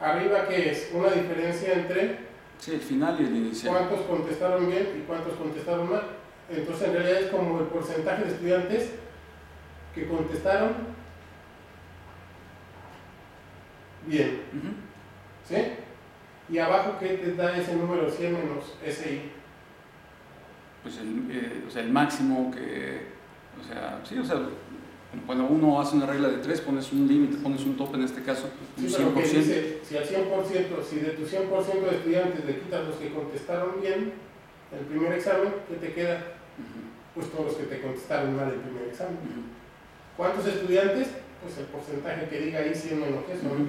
arriba, ¿qué es? Una diferencia entre Sí, el final y el inicial. cuántos contestaron bien y cuántos contestaron mal. Entonces, en realidad es como el porcentaje de estudiantes que contestaron bien. ¿Sí? Y abajo, ¿qué te da ese número 100 menos SI? Pues el, eh, o sea, el máximo que, o sea, sí, o sea, cuando uno hace una regla de tres, pones un límite, pones un tope en este caso, un Sí, pero que 100%. dice, si al 100%, si de tu 100% de estudiantes le quitas los que contestaron bien el primer examen, ¿qué te queda? Pues todos los que te contestaron mal el primer examen. ¿Cuántos estudiantes? Pues el porcentaje que diga ahí 100 menos eso, ¿no? ujú.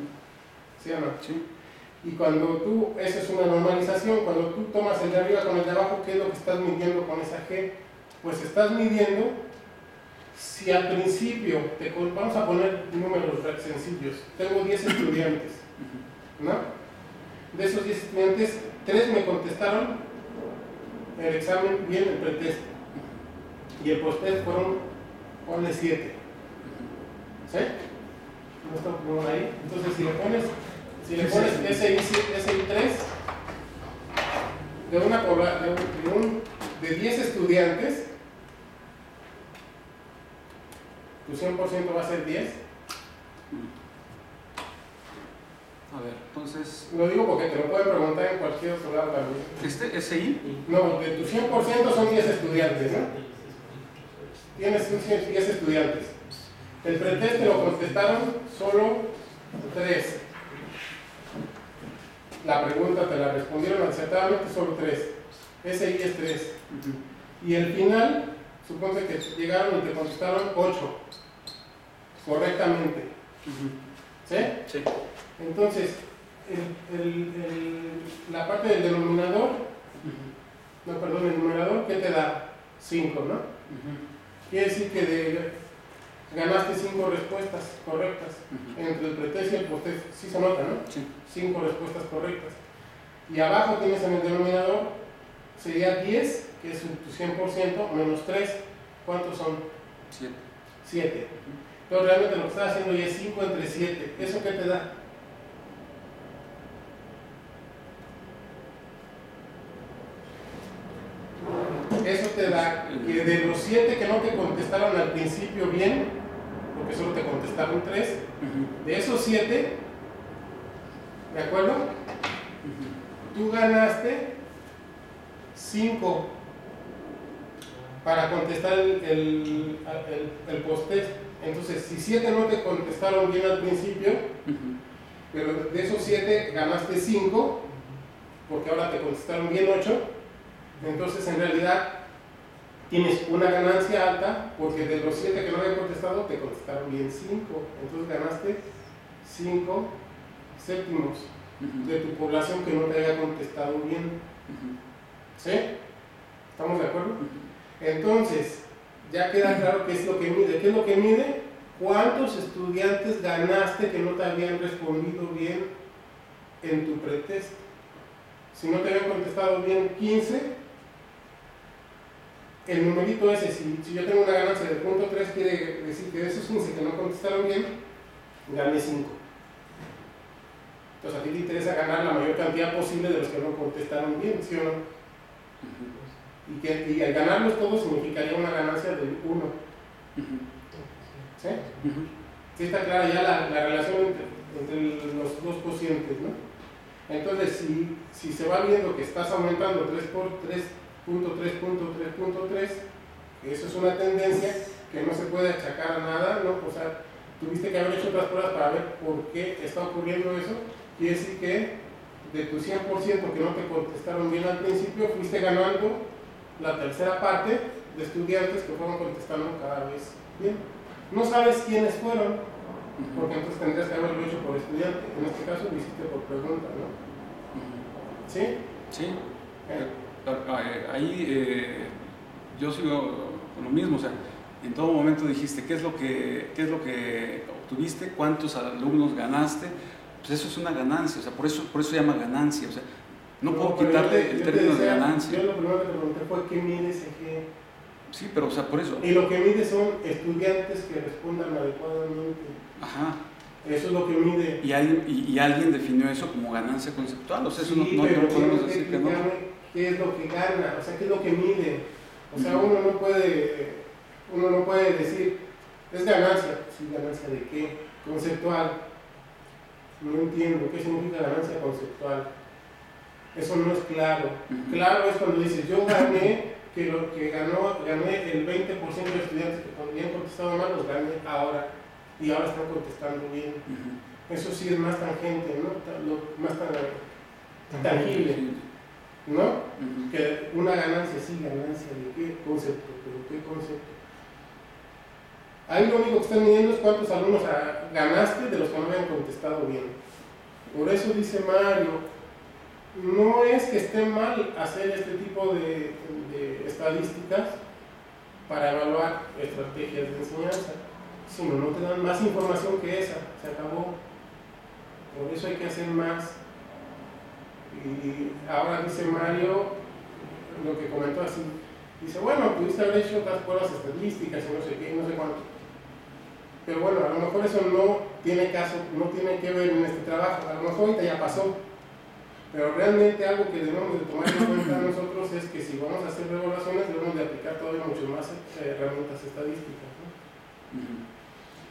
Y cuando tú, eso es una normalización, cuando tú tomas el de arriba con el de abajo, ¿qué es lo que estás midiendo con esa G? Pues estás midiendo si al principio, te, vamos a poner números sencillos, tengo 10 estudiantes, ¿no? De esos 10 estudiantes, 3 me contestaron el examen bien, el pretest, y el posttest fueron, ponle 7, ¿sí? ¿No está ahí? Entonces, si le pones, si le pones SI, SI 3, de una de, un- de, un- de 10 estudiantes, tu 100% va a ser 10. A ver, entonces, Lo digo porque te lo pueden preguntar en cualquier otro lado también. este SI, No, de tu 100% son 10 estudiantes, ¿no? Tienes un 100 10 estudiantes. El pretest te lo contestaron solo 3. La pregunta te la respondieron acertadamente solo 3. SI es 3. ujú, Y el final, suponte que llegaron y te contestaron 8. Correctamente. ¿Sí? sí, Entonces, el- el- el- la parte del denominador, no, perdón, el numerador, ¿qué te da? 5, ¿no? Quiere decir que de- ganaste 5 respuestas correctas. ujú, Entre el pretest y el posttest, sí se nota, ¿no? sí, 5 respuestas correctas. Y abajo tienes en el denominador, sería 10, que es tu 100%, menos 3, ¿cuántos son? siete, 7. Entonces realmente lo que estás haciendo ya es 5 entre 7. ¿Eso qué te da? Eso te da que de los 7 que no te contestaron al principio bien, porque solo te contestaron 3, ujú, de esos 7, ¿de acuerdo? Tú ganaste 5 para contestar el, el, post-test. Entonces, si 7 no te contestaron bien al principio, pero de esos 7 ganaste 5, porque ahora te contestaron bien 8, entonces en realidad tienes una ganancia alta, porque de los 7 que no habían contestado, te contestaron bien 5. Entonces ganaste 5 séptimos de tu población que no te haya contestado bien. ¿Sí? ¿Estamos de acuerdo? Entonces, ya queda claro qué es lo que mide. ¿Qué es lo que mide? ¿Cuántos estudiantes ganaste que no te habían respondido bien en tu pretest? si no te habían contestado bien 15, el numerito ese, si, si yo tengo una ganancia de punto 3, quiere decir que de esos 15 que no contestaron bien, gané 5. Entonces a ti te interesa ganar la mayor cantidad posible de los que no contestaron bien, ¿sí o no? Y, que, y al ganarlos todos significaría una ganancia de 1. ujú, ¿Sí? Sí está clara ya la, la relación entre, entre los dos cocientes, ¿no? Entonces, si, si se va viendo que estás aumentando 3 por 3.3.3.3, eso es una tendencia que no se puede achacar a nada, ¿no? O sea, tuviste que haber hecho otras pruebas para ver por qué está ocurriendo eso. Quiere decir que de tu 100% que no te contestaron bien al principio, fuiste ganando la tercera parte de estudiantes que fueron contestando cada vez bien. No sabes quiénes fueron, porque entonces tendrías que haberlo hecho por estudiante. En este caso lo hiciste por pregunta, ¿no? ¿Sí? Sí, eh, ahí eh, yo sigo con lo mismo, o sea, en todo momento dijiste qué es lo que, qué es lo que obtuviste, cuántos alumnos ganaste, pues eso es una ganancia, o sea, por eso, por eso se llama ganancia, o sea, no, puedo quitarle te- el término de ganancia. Yo lo primero que te pregunté fue qué mide ese G. Sí, pero o sea, por eso, Y lo que mide son estudiantes que respondan adecuadamente. ajá, Eso es lo que mide. y alguien, y, y alguien definió eso como ganancia conceptual, o sea, eso no, no- no podemos decir que no. Qué es lo que gana, o sea, qué es lo que mide. O sea, uno no puede, uno no puede decir, es ganancia. Sí, ganancia de qué? Conceptual. No entiendo, ¿qué significa ganancia conceptual? Eso no es claro. Claro es cuando dices, yo gané, que lo que ganó, gané el 20% de estudiantes que habían contestado mal, los gané ahora. Y ahora están contestando bien. Eso sí es más tangente, ¿no? Más tan- tangible, ¿no? Que una ganancia, sí, ganancia, ¿de qué concepto? ¿Pero qué concepto? Ahí lo único que están midiendo es cuántos alumnos ganaste de los que no habían contestado bien. Por eso dice Mario, no es que esté mal hacer este tipo de, de estadísticas para evaluar estrategias de enseñanza, sino no te dan más información que esa, se acabó. Por eso hay que hacer más. Y ahora dice Mario, lo que comentó así, dice, bueno, pudiste haber hecho otras pruebas estadísticas y no sé qué, no sé cuánto. Pero bueno, a lo mejor eso no tiene caso, no tiene que ver en este trabajo, a lo mejor ahorita ya pasó. Pero realmente algo que debemos de tomar en cuenta *clears throat* nosotros es que si vamos a hacer evaluaciones debemos de aplicar todavía mucho más eh, herramientas estadísticas.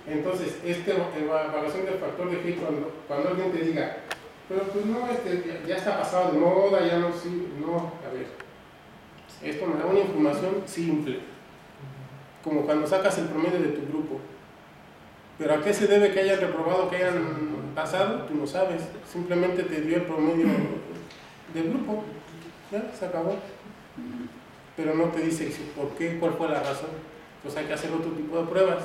Entonces, esta evaluación del factor de G, cuando, cuando alguien te diga, pero pues no, este, ya, está pasado de moda, ya no sirve, no, a ver, esto me da una información simple, como cuando sacas el promedio de tu grupo. Pero ¿a qué se debe que hayan reprobado, que hayan pasado? Tú no sabes, simplemente te dio el promedio del grupo, ya, se acabó. Pero no te dice por qué, cuál fue la razón. Pues hay que hacer otro tipo de pruebas.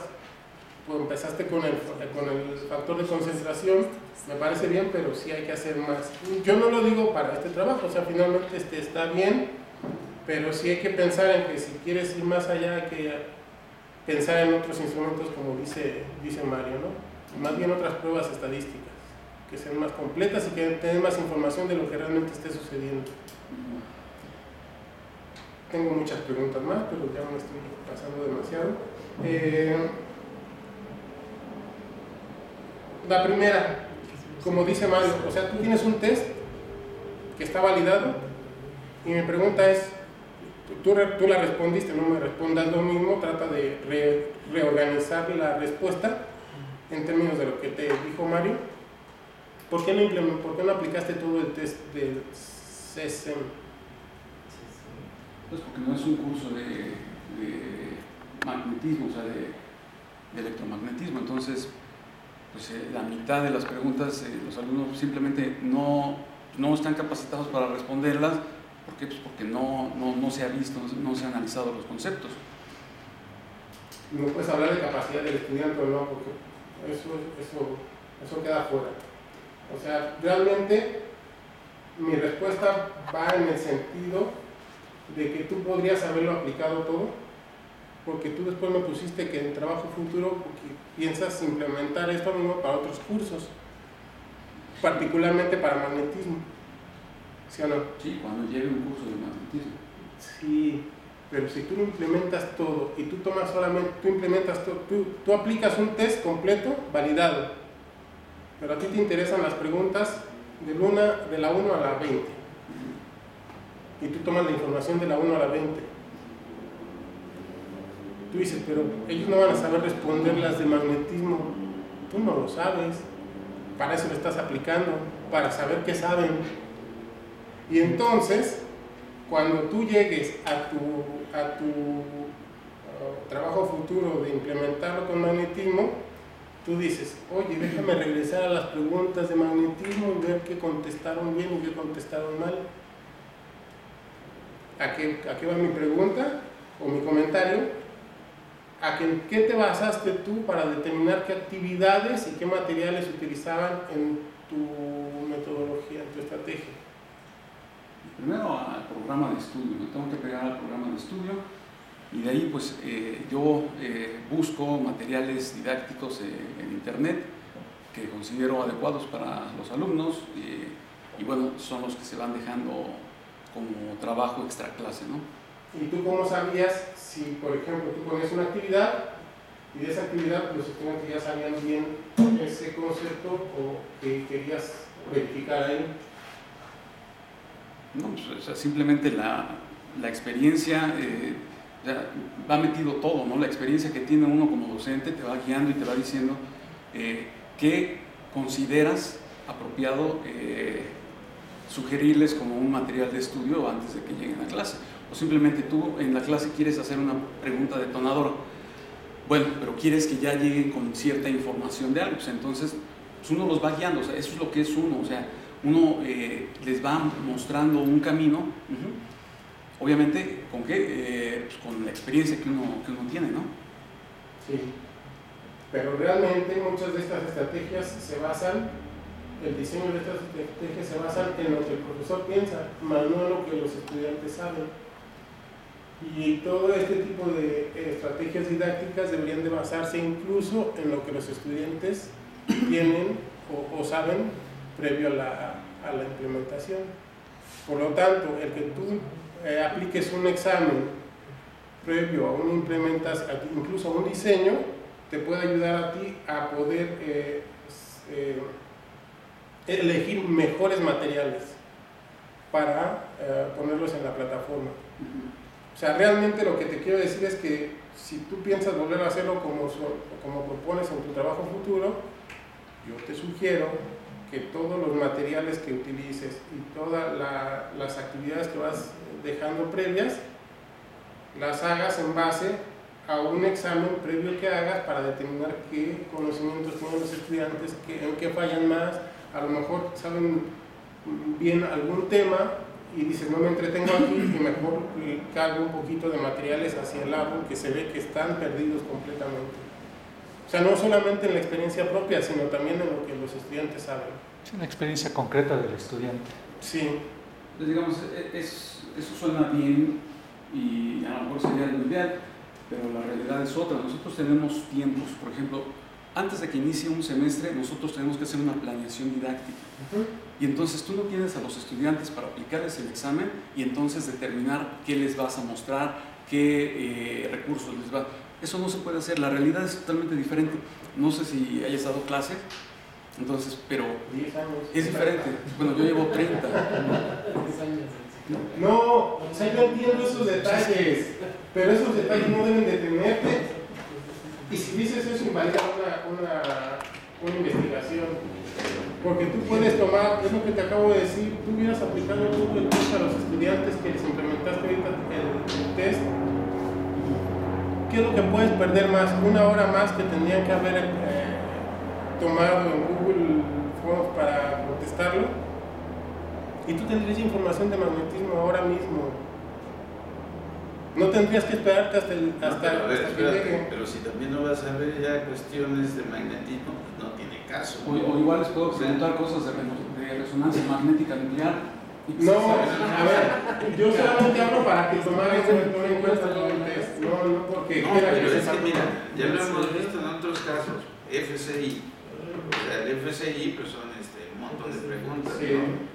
Empezaste con el, con el factor de concentración, me parece bien, pero sí hay que hacer más. Yo no lo digo para este trabajo, o sea, finalmente este está bien, pero sí hay que pensar en que si quieres ir más allá hay que pensar en otros instrumentos como dice, dice Mario, ¿no? Más bien otras pruebas estadísticas, que sean más completas y que tengan más información de lo que realmente esté sucediendo. Tengo muchas preguntas más, pero ya me estoy pasando demasiado. Eh, la primera, como dice Mario, o sea, tú tienes un test que está validado y mi pregunta es, tú, tú la respondiste, no me respondas lo mismo, trata de re- reorganizar la respuesta en términos de lo que te dijo Mario. ¿Por qué no, por qué no aplicaste todo el test del CSM? Pues porque no es un curso de, magnetismo, o sea, de electromagnetismo. Entonces, pues eh, la mitad de las preguntas eh, los alumnos simplemente no, no están capacitados para responderlas. ¿Por qué? Pues porque no, no, no se ha visto, no se- han analizado los conceptos. no puedes hablar de capacidad del estudiante o no, porque eso, eso, eso queda fuera. O sea, realmente mi respuesta va en el sentido de que tú podrías haberlo aplicado todo, porque tú después me pusiste que en trabajo futuro piensas implementar esto mismo para otros cursos, particularmente para magnetismo. ¿Sí o no? Sí, cuando lleve un curso de magnetismo. Sí, pero si tú lo implementas todo y tú tomas solamente, tú implementas todo, tú, tú aplicas un test completo, validado, pero a ti te interesan las preguntas del una, de la 1 a la 20 y tú tomas la información de la 1 a la 20. Tú dices, pero ellos no van a saber responder las de magnetismo. Tú no lo sabes. Para eso lo estás aplicando, para saber qué saben. Y entonces, cuando tú llegues a tu, a tu uh, trabajo futuro de implementarlo con magnetismo, tú dices, oye, déjame regresar a las preguntas de magnetismo y ver qué contestaron bien y qué contestaron mal. ¿A qué, a qué va mi pregunta o mi comentario? ¿A qué, qué te basaste tú para determinar qué actividades y qué materiales utilizaban en tu metodología, en tu estrategia? Primero al programa de estudio, me tengo que pegar al programa de estudio y de ahí pues eh, yo eh, busco materiales didácticos eh, en internet que considero adecuados para los alumnos y bueno, son los que se van dejando como trabajo extra clase, ¿no? ¿Y tú cómo sabías si, por ejemplo, tú ponías una actividad y de esa actividad los estudiantes ya sabían bien ese concepto o que querías verificar ahí? No, pues, o sea, simplemente la, la experiencia, eh, va metido todo, ¿no? La experiencia que tiene uno como docente te va guiando y te va diciendo eh, qué consideras apropiado eh, sugerirles como un material de estudio antes de que lleguen a clase. O simplemente tú en la clase quieres hacer una pregunta detonadora. Bueno, pero quieres que ya lleguen con cierta información de algo. Pues entonces, pues uno los va guiando. O sea, eso es lo que es uno. O sea, uno eh, les va mostrando un camino. Obviamente, ¿con qué? Eh, pues con la experiencia que uno, que uno tiene, ¿no? Sí. Pero realmente muchas de estas estrategias se basan el diseño de estas estrategias se basa en lo que el profesor piensa, más no en lo que los estudiantes saben. Y todo este tipo de estrategias didácticas deberían de basarse incluso en lo que los estudiantes tienen o, saben previo a la, a la, implementación. Por lo tanto, el que tú eh, apliques un examen previo a una implementación, incluso a un diseño, te puede ayudar a ti a poder eh, eh, elegir mejores materiales para eh, ponerlos en la plataforma. O sea, realmente lo que te quiero decir es que si tú piensas volver a hacerlo como, como propones en tu trabajo futuro, yo te sugiero que todos los materiales que utilices y todas la, las actividades que vas dejando previas, las hagas en base a un examen previo que hagas para determinar qué conocimientos tienen los estudiantes, en qué fallan más, a lo mejor saben bien algún tema y dicen no me entretengo aquí y mejor cargo un poquito de materiales hacia el lado que se ve que están perdidos completamente. O sea, no solamente en la experiencia propia, sino también en lo que los estudiantes saben. Es una experiencia concreta del estudiante. Sí. Pues digamos, e, es, eso suena bien y a lo mejor sería lo ideal, pero la realidad es otra. Nosotros tenemos tiempos, por ejemplo, antes de que inicie un semestre, nosotros tenemos que hacer una planeación didáctica. Uh -huh. Y entonces tú no tienes a los estudiantes para aplicarles el examen y entonces determinar qué les vas a mostrar, qué eh, recursos les va. Eso no se puede hacer, la realidad es totalmente diferente. No sé si hayas dado clase, entonces, pero es diferente. Bueno, yo llevo 30. No, o sea, yo entiendo esos detalles, pero esos detalles no deben detenerte y si dices eso, invalida una, una, una, investigación. Porque tú puedes tomar, es lo que te acabo de decir, tú hubieras aplicado el Google Test a los estudiantes que les implementaste ahorita el, el test. ¿Qué es lo que puedes perder más? Una hora más que tendrían que haber eh, tomado en Google Forms para contestarlo. Y tú tendrías información de magnetismo ahora mismo. No tendrías que esperarte hasta, el, hasta, no, pero, ver, que espérate, llegue. pero si también no vas a ver ya cuestiones de magnetismo, pues no caso. O, o igual les puedo preguntar cosas de, de resonancia magnética nuclear. No, a ver, yo solamente hablo para que tomaran en cuenta. No, no, porque. No, pero es que mira, ya lo hemos visto en otros casos, FCI. O sea, el FCI pues son este, un montón de preguntas, Sí. ¿no?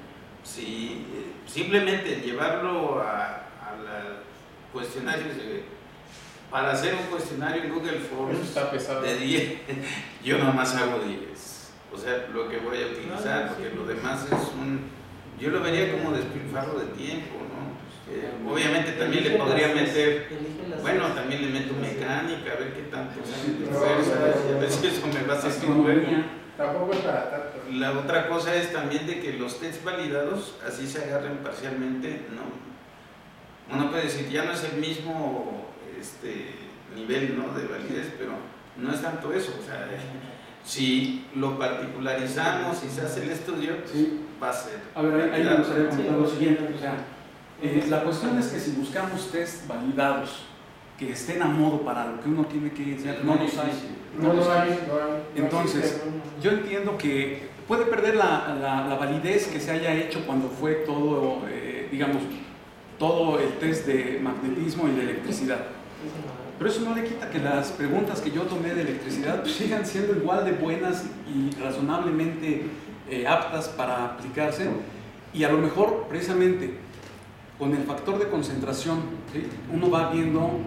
Sí, eh, simplemente llevarlo a, a la cuestionarios de- para hacer un cuestionario en Google Forms está pesado. de 10, *laughs* yo nomás hago 10. O sea, lo que voy a utilizar, porque lo demás es un... Yo lo vería como despilfarro de tiempo, ¿no? Eh, obviamente también le podría las- meter... Bueno, también le meto mecánica, a ver qué tanto a ver si eso me va a hacer. Tampoco es para tanto. la otra cosa es también de que los tests validados así se agarren parcialmente, ¿no? Uno puede decir, ya no es el mismo este, nivel ¿no? de validez, pero no es tanto eso. O sea, si lo particularizamos y se hace el estudio, pues, Sí. va a ser. A ver, ahí, ahí me gustaría Sí. comentar lo siguiente. O sea, eh, la cuestión es que si buscamos test validados que estén a modo para lo que uno tiene que enseñar, no los hay. No, los hay. Entonces. Yo entiendo que puede perder la, la- la validez que se haya hecho cuando fue todo, eh, digamos, todo el test de magnetismo y de electricidad. Pero eso no le quita que las preguntas que yo tomé de electricidad pues, sigan siendo igual de buenas y razonablemente eh, aptas para aplicarse. Y a lo mejor, precisamente, con el factor de concentración, uno va viendo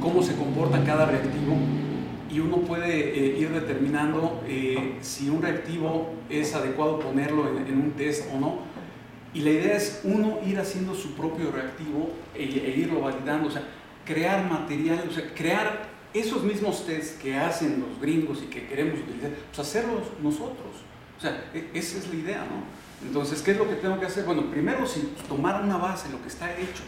cómo se comporta cada reactivo y uno puede eh, ir determinando eh, si un reactivo es adecuado ponerlo en, un test o no. Y la idea es uno ir haciendo su propio reactivo e, irlo validando, crear material, o sea, crear esos mismos tests que hacen los gringos y que queremos utilizar, pues hacerlos nosotros. O sea, e- esa es la idea, ¿no? Entonces, ¿qué es lo que tengo que hacer? Bueno, primero sí, tomar una base, lo que está hecho,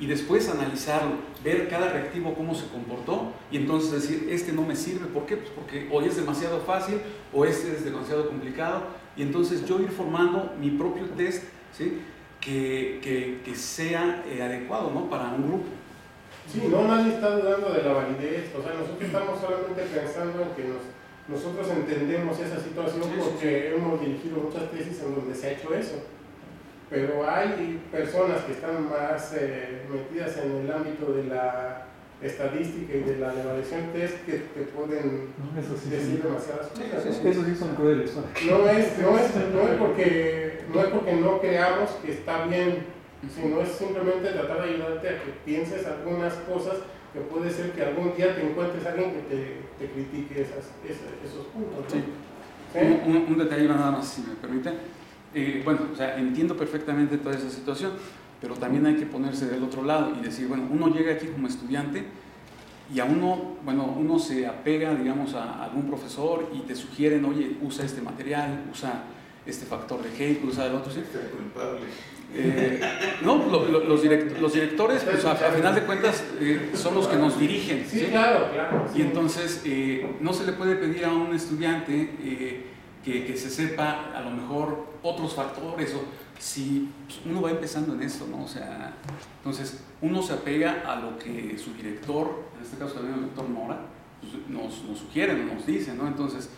y después analizarlo, ver cada reactivo cómo se comportó y entonces decir, este no me sirve, ¿por qué? Pues porque o es demasiado fácil o este es demasiado complicado y entonces yo ir formando mi propio test ¿sí? que, que- que sea eh, adecuado ¿no? para un grupo. Sí, no, nadie está dudando de la validez. O sea, nosotros estamos solamente pensando en que nos- nosotros entendemos esa situación Sí, sí, porque hemos dirigido muchas tesis en donde se ha hecho eso. Pero hay personas que están más eh, metidas en el ámbito de la estadística y de la evaluación test que te pueden ¿no? Eso sí, decir sí. demasiadas cosas. sí, ¿no? Eso sí son crueles. No es, no, es, no, es porque, no es porque no creamos que está bien, sino es simplemente tratar de ayudarte a que pienses algunas cosas que puede ser que algún día te encuentres a alguien que te, te critique esas, esas- esos puntos. ¿no? Sí. Un, un- un detalle nada más, si me permite. Eh, bueno, o sea, entiendo perfectamente toda esa situación, pero también hay que ponerse del otro lado y decir, bueno, uno llega aquí como estudiante y a uno, bueno, uno se apega, digamos, a algún profesor y te sugieren, oye, usa este material, usa este factor de Hale, usa el otro, ¿sí? Este culpable. Eh, no, lo- lo- los, direct- los directores, pues a, a final de cuentas, eh, son los que nos dirigen. Sí, ¿sí? claro, claro. sí. Y entonces eh, no se le puede pedir a un estudiante que, que se sepa a lo mejor otros factores o si pues, uno va empezando en esto, ¿no? O sea, entonces uno se apega a lo que su director, en este caso también el doctor Mora, pues, nos, nos sugiere, nos dice, ¿no? Entonces,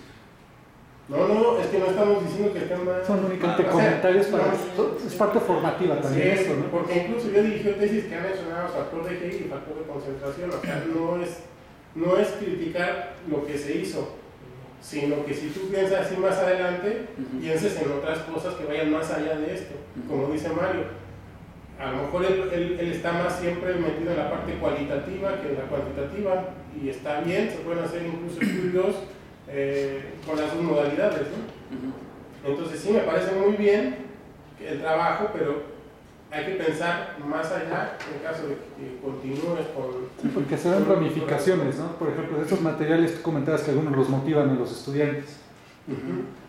No, no, es que no estamos diciendo que estén mal. Son únicamente O sea, comentarios para. no, Es parte formativa Sí, también esto, ¿no? porque incluso yo dirigí tesis que han mencionado factor de Hale y factor de concentración, o sea, no es, no es criticar lo que se hizo, sino que si tú piensas así más adelante, ujú, pienses en otras cosas que vayan más allá de esto, Ujú. como dice Mario. A lo mejor él, él- él está más siempre metido en la parte cualitativa que en la cuantitativa, y está bien, se pueden hacer incluso estudios eh, con las dos modalidades, ¿no? Entonces sí me parece muy bien el trabajo, pero hay que pensar más allá en caso de que continúes con... Sí, porque se dan ramificaciones, ¿no? Por ejemplo, de estos materiales tú comentabas que algunos los motivan a los estudiantes.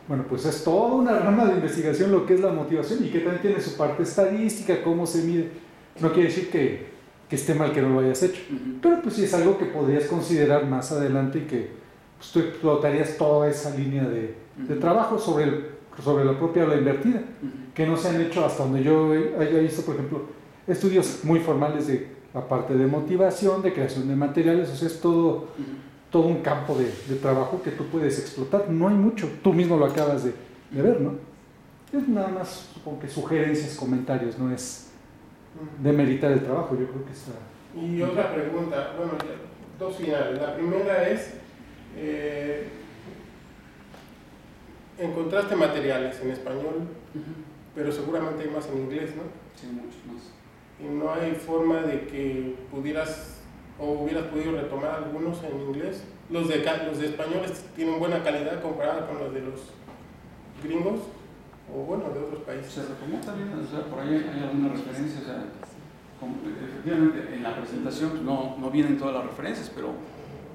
Bueno, pues es toda una rama de investigación lo que es la motivación y que también tiene su parte estadística, cómo se mide. No quiere decir que, que esté mal que no lo hayas hecho, Ujú. pero pues sí es algo que podrías considerar más adelante y que pues, tú explotarías toda esa línea de, de trabajo sobre, el, sobre la propia aula invertida, que no se han hecho hasta donde yo haya visto, por ejemplo, estudios muy formales de la parte de motivación, de creación de materiales, o sea, es todo todo un campo de, de trabajo que tú puedes explotar. No hay mucho, tú mismo lo acabas de, de ver, ¿no? Es nada más, supongo que sugerencias, comentarios, no es demeritar el trabajo, yo creo que está... Y otra pregunta, bueno, dos finales. La primera es, eh, encontraste materiales en español Ujú. pero seguramente hay más en inglés, ¿no? Sí, muchos más. Y no hay forma de que pudieras o hubieras podido retomar algunos en inglés. Los de, los de españoles tienen buena calidad comparada con los de los gringos o bueno, de otros países. Se retomó también, o sea, por ahí hay alguna referencia, o sea, como- efectivamente en la presentación pues, no, no vienen todas las referencias, pero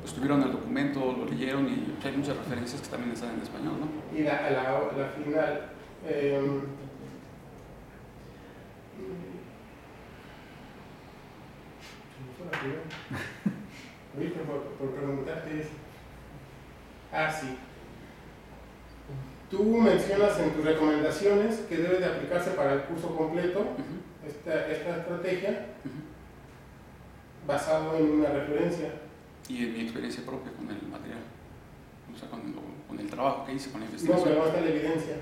pues tuvieron el documento, lo leyeron y pues, hay muchas referencias que también están en español, ¿no? Y la, la, la final. em, primera. Ahorita *laughs* por, por preguntarte eso. Ah, sí. Tú mencionas en tus recomendaciones que debe de aplicarse para el curso completo esta, esta estrategia ujú. basado en una referencia. Y en mi experiencia propia con el material, o sea, con, lo- con el trabajo que hice, con la No, investigación. pero no está la evidencia.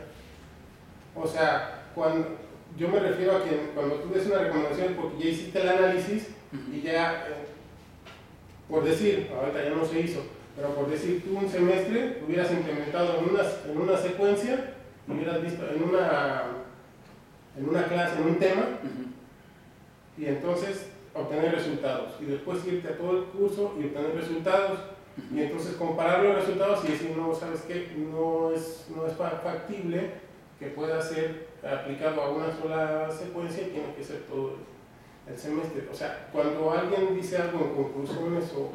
O sea, cuando, yo me refiero a que cuando tú des una recomendación porque ya hiciste el análisis y ya, eh, por decir, ahorita ya no se hizo, pero por decir tú un semestre hubieras implementado en una, en una secuencia, hubieras visto en una, en una clase, en un tema, y entonces obtener resultados. Y después irte a todo el curso y obtener resultados. Y entonces comparar los resultados y decir, no, ¿sabes qué? No es, no es fa- factible que pueda ser aplicado a una sola secuencia y tiene que ser todo el semestre. O sea, cuando alguien dice algo en conclusiones o,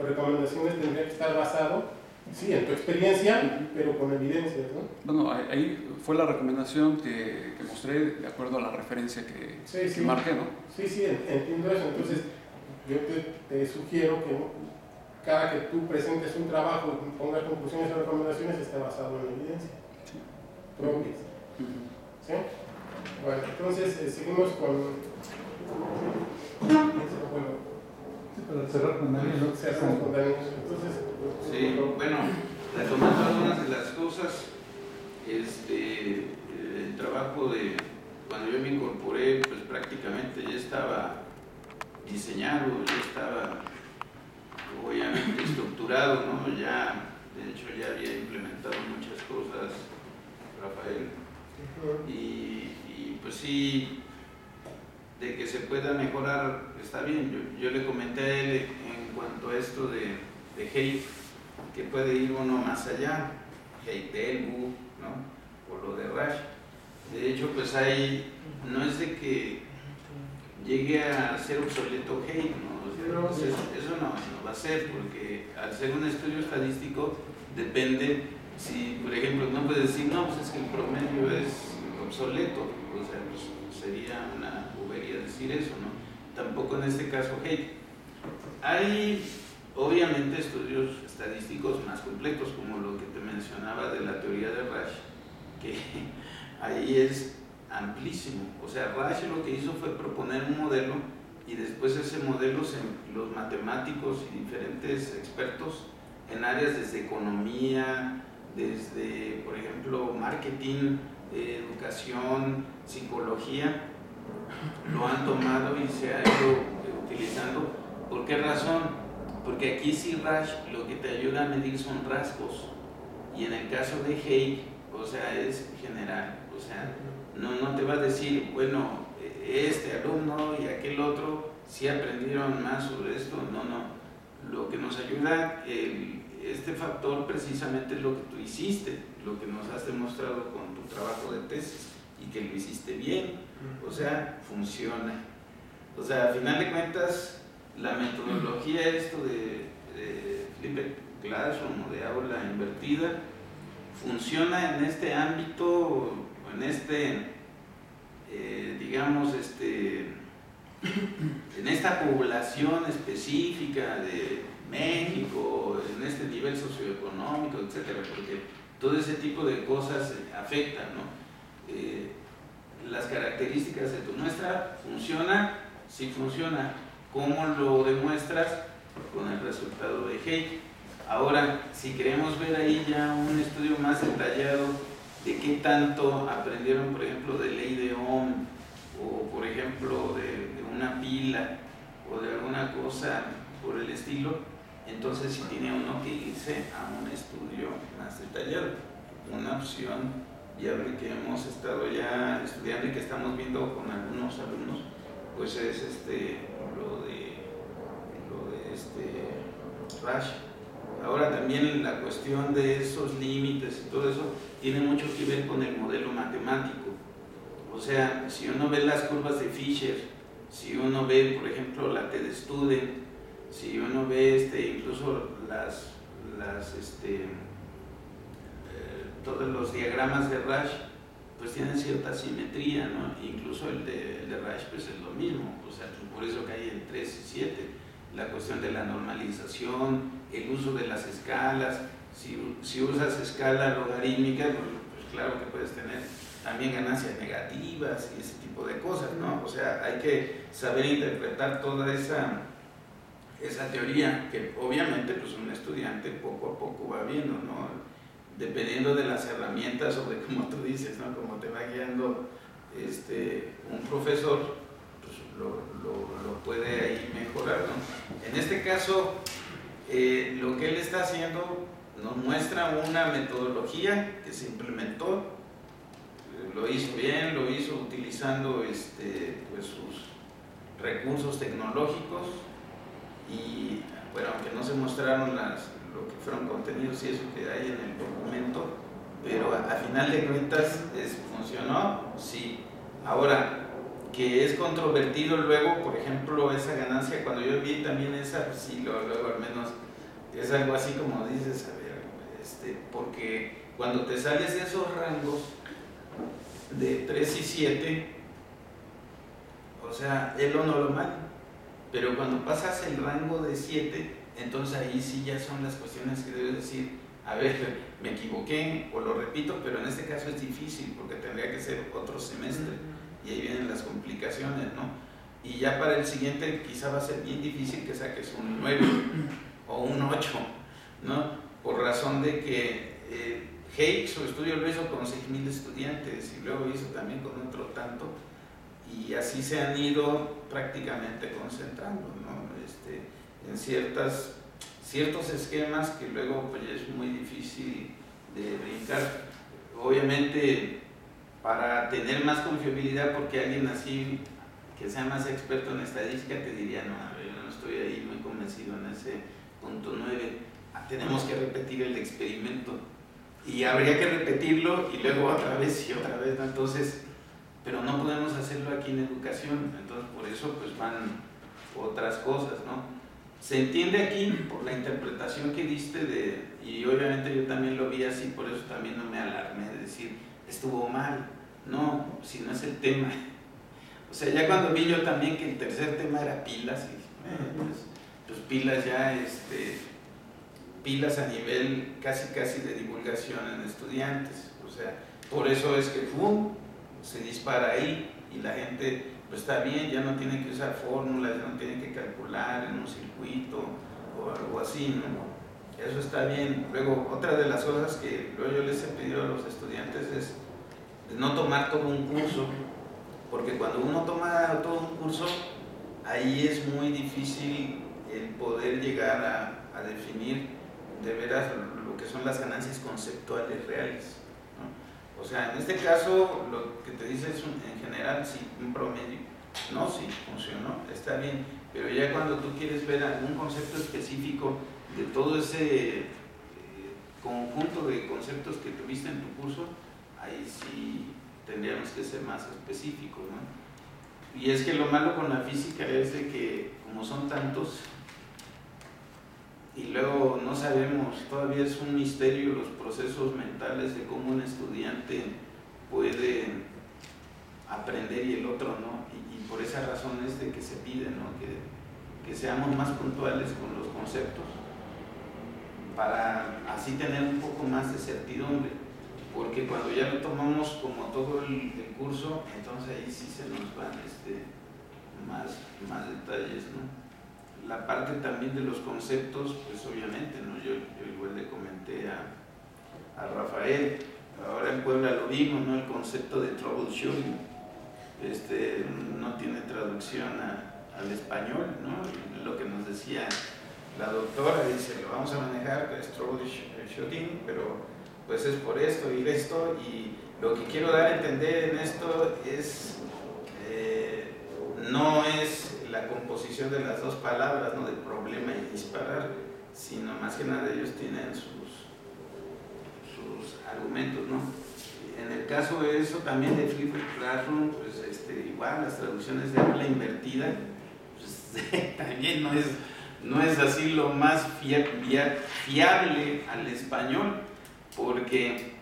o recomendaciones tendría que estar basado, sí, en tu experiencia, pero con evidencias, ¿no? Bueno, ahí fue la recomendación que, que mostré de acuerdo a la referencia que, Sí, que sí. marqué, ¿no? Sí, sí, en- entiendo eso. Entonces, yo te, te sugiero que cada que tú presentes un trabajo y pongas conclusiones o recomendaciones esté basado en evidencia Sí. propias. ¿Sí? Bueno, entonces eh, seguimos con. Bueno, para cerrar con Daniel, ¿no? cerramos con Daniel. Entonces, Sí, bueno, retomando algunas de las cosas, este, el trabajo de cuando yo me incorporé, pues prácticamente ya estaba diseñado, ya estaba obviamente estructurado, ¿no? Ya, de hecho, ya había implementado muchas cosas, Rafael, y, y, pues sí, de que se pueda mejorar, está bien. Yo, yo le comenté a él en cuanto a esto de, de hate, que puede ir uno más allá, hate de Elbu, ¿no? O lo de Rash. De hecho, pues hay, no es de que llegue a ser obsoleto hate, ¿no? O sea, pues eso, no, no va a ser, porque al ser un estudio estadístico depende si, por ejemplo, no puedes decir, no, pues es que el promedio es obsoleto, o sea, pues sería una bobería decir eso, ¿no? Tampoco en este caso hate. Hay obviamente estudios estadísticos más completos, como lo que te mencionaba de la teoría de Rash, que *laughs* ahí es amplísimo. O sea, Rash lo que hizo fue proponer un modelo y después ese modelo los matemáticos y diferentes expertos en áreas desde economía, desde, por ejemplo, marketing, educación, psicología, lo han tomado y se ha ido utilizando. ¿Por qué razón? Porque aquí sí Rash lo que te ayuda a medir son rasgos. Y en el caso de Hay, o sea, es general, o sea, no, no te va a decir, bueno, eh, este alumno y aquel otro sí aprendieron más sobre esto, no, no. Lo que nos ayuda, el- este factor precisamente es lo que tú hiciste, lo que nos has demostrado con tu trabajo de tesis y que lo hiciste bien, o sea, funciona. O sea, a final de cuentas, la metodología, esto de, de Flipped Classroom o de aula invertida, funciona en este ámbito, en este, eh, digamos, este, en esta población específica de México, en este nivel socioeconómico, etcétera, porque todo ese tipo de cosas afectan, ¿no? Eh, las características de tu muestra funciona, si funciona, ¿cómo lo demuestras? Con el resultado de Hay. Ahora, si queremos ver ahí ya un estudio más detallado de qué tanto aprendieron, por ejemplo, de ley de Ohm, o por ejemplo, de, de una pila, o de alguna cosa por el estilo, entonces sí tiene uno que irse a un estudio más detallado. Una opción viable que hemos estado ya estudiando y que estamos viendo con algunos alumnos, pues es este, este Rash. Ahora también la cuestión de esos límites y todo eso tiene mucho que ver con el modelo matemático. O sea, si uno ve las curvas de Fisher, si uno ve, por ejemplo, la T de Student, si uno ve este, incluso las, las este, todos los diagramas de Rash pues tienen cierta simetría, ¿no? Incluso el de, Rash pues es lo mismo, o sea, pues, por eso hay en 3 y 7, la cuestión de la normalización, el uso de las escalas, si, usas escala logarítmica, pues, claro que puedes tener también ganancias negativas y ese tipo de cosas, ¿no? O sea, hay que saber interpretar toda esa, esa teoría que obviamente pues un estudiante poco a poco va viendo, ¿no? dependiendo de las herramientas o de *laughs* como tú dices, ¿no? como te va guiando este, un profesor, lo, lo, puede ahí mejorar. ¿no? En este caso, eh, lo que él está haciendo nos muestra una metodología que se implementó, lo hizo bien, lo hizo utilizando este, pues, sus recursos tecnológicos y bueno, aunque no se mostraron las, lo que fueron contenidos y eso que hay en el documento, pero a, final de cuentas funcionó, sí. Ahora, que es controvertido luego, por ejemplo, esa ganancia, cuando yo vi también esa, pues sí, luego, luego al menos es algo así como dices, a ver, este, porque cuando te sales de esos rangos de 3 y 7, o sea, es lo normal, pero cuando pasas el rango de 7, entonces ahí sí ya son las cuestiones que debes decir, a ver, me equivoqué o lo repito, pero en este caso es difícil porque tendría que ser otro semestre y ahí vienen las complicaciones, ¿no? Y ya para el siguiente quizá va a ser bien difícil que saques un 9 o un 8, ¿no? Por razón de que eh, su estudio lo hizo con 6.000 estudiantes y luego hizo también con otro tanto y así se han ido prácticamente concentrando, ¿no? Este, en ciertas, ciertos esquemas que luego pues, es muy difícil de brincar. Obviamente, para tener más confiabilidad, porque alguien así que sea más experto en estadística te diría, no, yo no estoy ahí muy convencido en ese punto 9, ah, tenemos que repetir el experimento y habría que repetirlo y luego otra vez y otra vez, entonces, pero no podemos hacerlo aquí en educación, entonces por eso pues van otras cosas, ¿no? Se entiende aquí por la interpretación que diste de, y obviamente yo también lo vi así, por eso también no me alarmé de decir, estuvo mal. No, si no es el tema. O sea, ya cuando vi yo también que el tercer tema era pilas, y, eh, pues, pues, pilas ya, este, pilas a nivel casi casi de divulgación en estudiantes. O sea, por eso es que ¡fum! se dispara ahí y la gente pues está bien, ya no tienen que usar fórmulas, ya no tienen que calcular en un circuito o algo así, ¿no? Eso está bien. Luego, otra de las cosas que luego yo les he pedido a los estudiantes es no tomar todo un curso, porque cuando uno toma todo un curso, ahí es muy difícil el poder llegar a, definir de veras lo que son las ganancias conceptuales reales. O sea, en este caso, lo que te dice es en general, sí, un promedio. No, sí, funcionó, está bien. Pero ya cuando tú quieres ver algún concepto específico de todo ese eh, conjunto de conceptos que tuviste en tu curso, ahí sí tendríamos que ser más específicos, ¿no? Y es que lo malo con la física es de que como son tantos, y luego no sabemos, todavía es un misterio los procesos mentales de cómo un estudiante puede aprender y el otro no, y, por esa razón es de que se pide ¿no? que, que seamos más puntuales con los conceptos para así tener un poco más de certidumbre, porque cuando ya lo tomamos como todo el, curso, entonces ahí sí se nos van este, más, más detalles. ¿no? la parte también de los conceptos, pues obviamente, ¿no? yo, igual le comenté a, Rafael, ahora en Puebla lo vimos, ¿no? el concepto de troubleshooting, este, no tiene traducción al español, ¿no? lo que nos decía la doctora, dice, lo vamos a manejar, es troubleshooting, pero pues es por esto y esto, y lo que quiero dar a entender en esto es, eh, no es la composición de las dos palabras, ¿no? de problema y disparar, sino más que nada ellos tienen sus, sus argumentos, ¿no? En el caso de eso también de Flipper Classroom, pues este, igual las traducciones de habla invertida, pues, *laughs* también no es, no es así lo más fiable al español, porque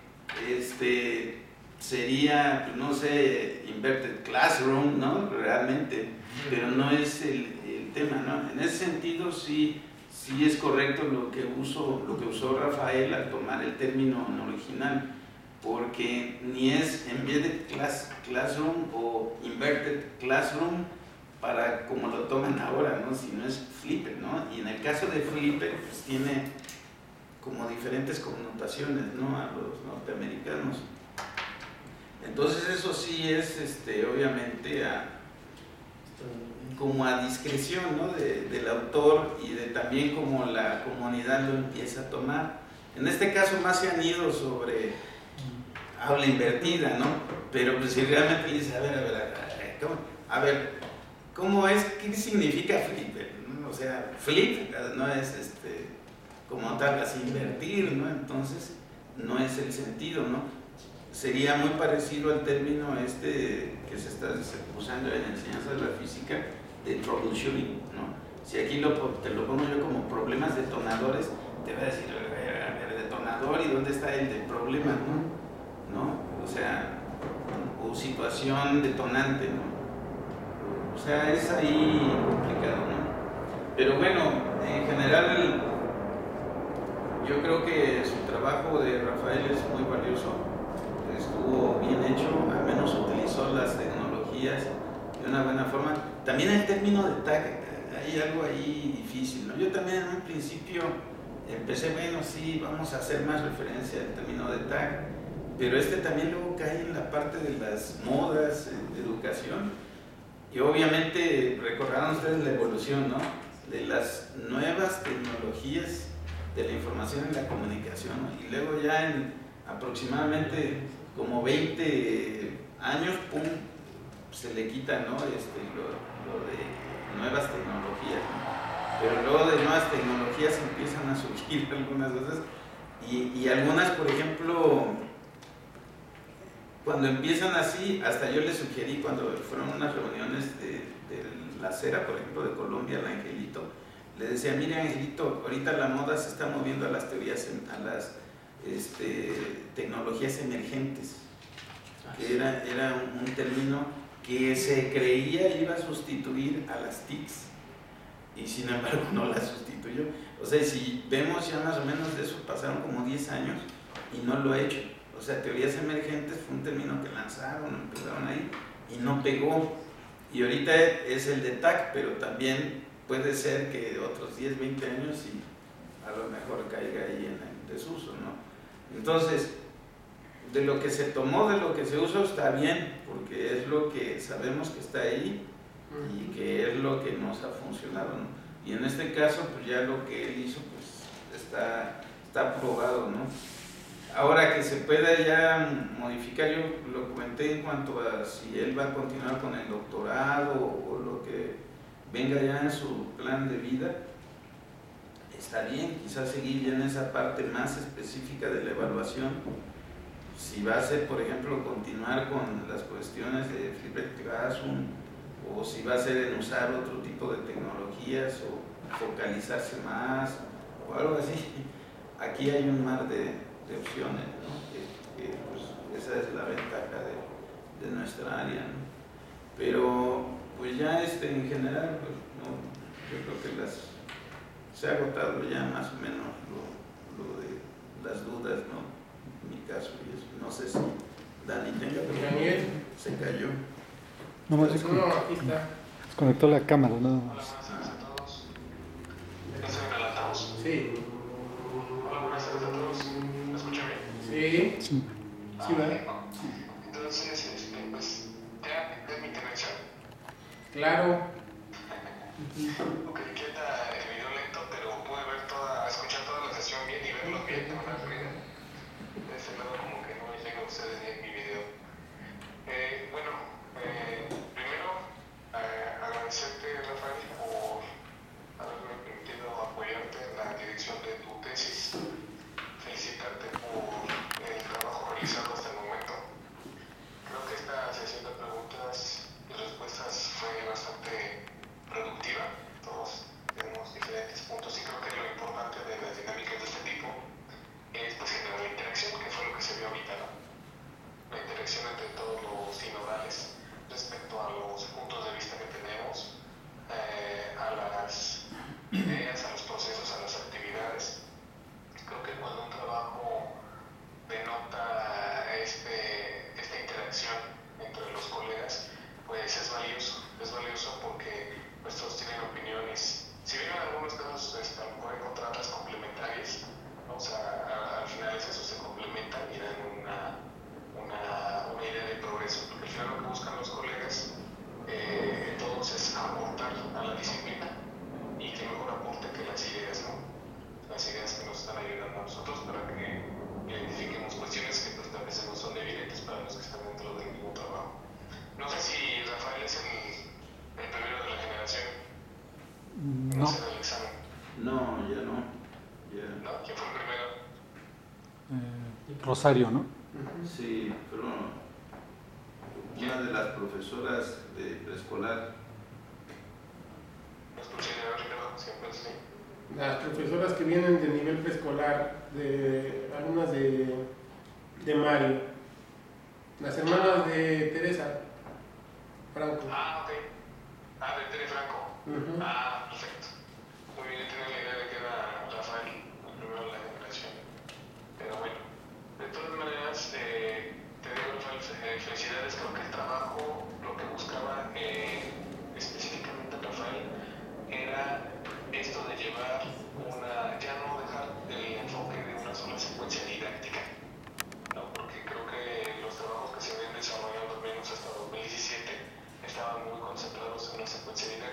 este, sería, pues, no sé, inverted classroom, ¿no? Realmente, pero no es el, el tema, ¿no? En ese sentido sí, sí es correcto lo que, uso, lo que usó Rafael al tomar el término en original, porque ni es de class, classroom o inverted classroom, para como lo toman ahora, ¿no? Sino es flipper, ¿no? Y en el caso de flipper, pues tiene como diferentes connotaciones, ¿no? A los norteamericanos. Entonces eso sí es, este, obviamente, a, como a discreción ¿no? de, del autor y de también como la comunidad lo empieza a tomar. En este caso más se han ido sobre habla invertida, ¿no? Pero pues si realmente dice, a ver, a ver, a ver, ¿cómo, a ver, ¿cómo es? ¿Qué significa flip? O sea, flip no es este, como tal así invertir, ¿no? Entonces no es el sentido, ¿no? sería muy parecido al término este que se está usando en la enseñanza de la física de troubleshooting, ¿no? Si aquí lo, te lo pongo yo como problemas detonadores, te va a decir, el detonador y dónde está el del problema, ¿no? ¿no? O sea, o situación detonante, ¿no? O sea, es ahí complicado, ¿no? Pero bueno, en general yo creo que su trabajo de Rafael es muy valioso estuvo bien hecho, al menos utilizó las tecnologías de una buena forma. También el término de tag, hay algo ahí difícil. ¿no? Yo también en un principio empecé, bueno, sí, vamos a hacer más referencia al término de tag, pero este también luego cae en la parte de las modas, de educación. Y obviamente recordarán ustedes la evolución, ¿no? De las nuevas tecnologías de la información y la comunicación, Y luego ya en aproximadamente como 20 años, pum, se le quita ¿no? este, lo, de nuevas tecnologías. Pero luego de nuevas tecnologías empiezan a surgir *laughs* algunas cosas y, y algunas, por ejemplo, cuando empiezan así, hasta yo les sugerí cuando fueron unas reuniones de, de la cera, por ejemplo, de Colombia, el Angelito, le decía, mire Angelito, ahorita la moda se está moviendo a las teorías, a las este, tecnologías emergentes, que era, era un, término que se creía iba a sustituir a las TICs y sin embargo no las sustituyó. O sea, si vemos ya más o menos de eso, pasaron como 10 años y no lo ha hecho. O sea, teorías emergentes fue un término que lanzaron, empezaron ahí y no pegó. Y ahorita es el de TAC, pero también puede ser que otros 10, 20 años y a lo mejor caiga ahí en el desuso, ¿no? Entonces, de lo que se tomó, de lo que se usó, está bien, porque es lo que sabemos que está ahí y que es lo que nos ha funcionado. Y en este caso, pues ya lo que él hizo, pues está, está probado, ¿no? Ahora que se pueda ya modificar, yo lo comenté en cuanto a si él va a continuar con el doctorado o lo que venga ya en su plan de vida, está bien, quizás seguir ya en esa parte más específica de la evaluación. Si va a ser, por ejemplo, continuar con las cuestiones de Flipped Classroom, o si va a ser en usar otro tipo de tecnologías, o focalizarse más, o algo así. Aquí hay un mar de, de opciones, ¿no? que, pues, esa es la ventaja de, de nuestra área. ¿no? Pero, pues ya este, en general, pues, no, yo creo que las se ha agotado ya más o menos lo, de las dudas, ¿no? En mi caso, y eso. no sé si Dani tenga. Daniel. Se cayó. No más pues no, aquí está. Desconectó la cámara, nada más. Sí. Hola, buenas tardes a todos. ¿Me escuchan bien? Sí. Sí. Sí, ¿verdad? Entonces, Claro. Ok, ¿qué tal el video lento? Pero pude ver toda, escuchar toda la sesión bien y verlos bien con una fluida. De ese lado como que no llega a ustedes bien mi video. Eh, bueno, eh, primero eh, agradecerte Rafael por haberme permitido apoyarte en la dirección de tu tesis. Felicitarte por el trabajo realizado hasta el momento. Creo que esta sesión de preguntas respuestas fue bastante productiva. Todos tenemos diferentes puntos y creo que lo importante de las dinámicas de este tipo es pues, generar la interacción, que fue lo que se vio ahorita, la interacción entre todos los sinodales respecto a los puntos de vista que tenemos, eh, a las ideas, a los procesos, a las actividades. Creo que cuando un trabajo denota este, esta interacción entre los colegas, pues es valioso, es valioso porque pues todos tienen opiniones, si bien en algunos casos este, a lo mejor encontrarlas complementarias, ¿no? o sea, a- al final es eso, se complementan y dan una, una, una idea de progreso, porque al final lo que buscan los colegas eh, todos es aportar a la disciplina y que mejor aporte que las ideas, ¿no? Las ideas que nos están ayudando a nosotros para que identifiquemos cuestiones que pues, a veces no son evidentes para los que están dentro del mismo trabajo. No sé si Rafael es el, el primero de la generación en No. hacer el examen, No, ya no. Ya. ¿no? ¿Quién fue el primero? Eh, Rosario, ¿no? Sí, pero una de las profesoras de preescolar, ¿No sí. Las profesoras que vienen de nivel preescolar, de algunas de, de Mario, las hermanas de Teresa Franco. Ah, ok. Ah, de Tere Franco. Ah, perfecto. Muy bien, tenía la idea de que era Rafael, el primero de la generación. Pero bueno, de todas maneras, eh, te digo, Rafael, eh, felicidades. Creo que el trabajo, lo que buscaba eh, específicamente Rafael, era esto de llevar una, ya no dejar el enfoque de una sola secuencia didáctica, ¿no? Porque creo que los trabajos que se habían desarrollado, al menos hasta 2017, estaban muy concentrados en una secuencia didáctica.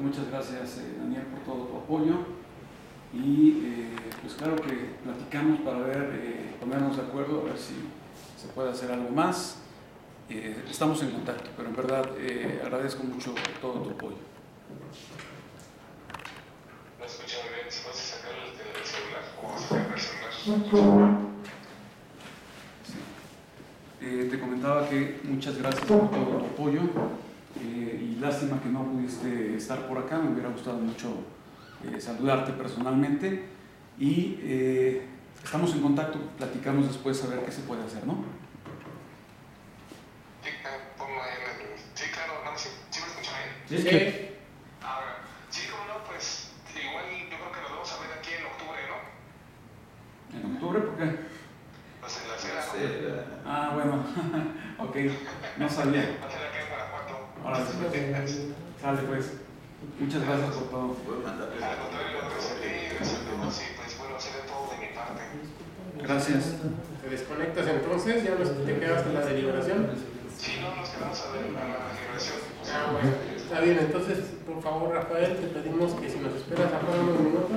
Muchas gracias eh, Daniel por todo tu apoyo y eh, pues claro que platicamos para ver, eh, ponernos de acuerdo, a ver si se puede hacer algo más. Estamos en contacto, pero en verdad agradezco mucho todo tu apoyo. No escucho muy bien. ¿Se puede sacar el del celular o sacar el celular? Sí. Te comentaba que muchas gracias por todo tu apoyo eh, y lástima que no pudiste estar por acá, me hubiera gustado mucho eh, saludarte personalmente y eh, estamos en contacto, platicamos después a ver qué se puede hacer, ¿no? Sí. Sí, claro, no, sí, sí me escuchan bien. Sí. Ahora, sí, como no, pues igual yo creo que nos vamos a ver aquí en octubre, ¿no? ¿En octubre? ¿Por qué? Pues en la. Este, Ah, bueno, *laughs* ok, no sabía. Va a ser acá en Guanajuato. Ahora sí, sale pues. Muchas gracias por todo. Al contrario, gracias a ti, gracias a todos y pues bueno, será todo de mi parte. Gracias. Te desconectas entonces, ya nos, te quedas hasta la deliberación. Sí, no, nos quedamos a ver la, la generación. Ah, bueno, está bien, entonces, por favor, Rafael, te pedimos que si nos esperas afuera unos minutos.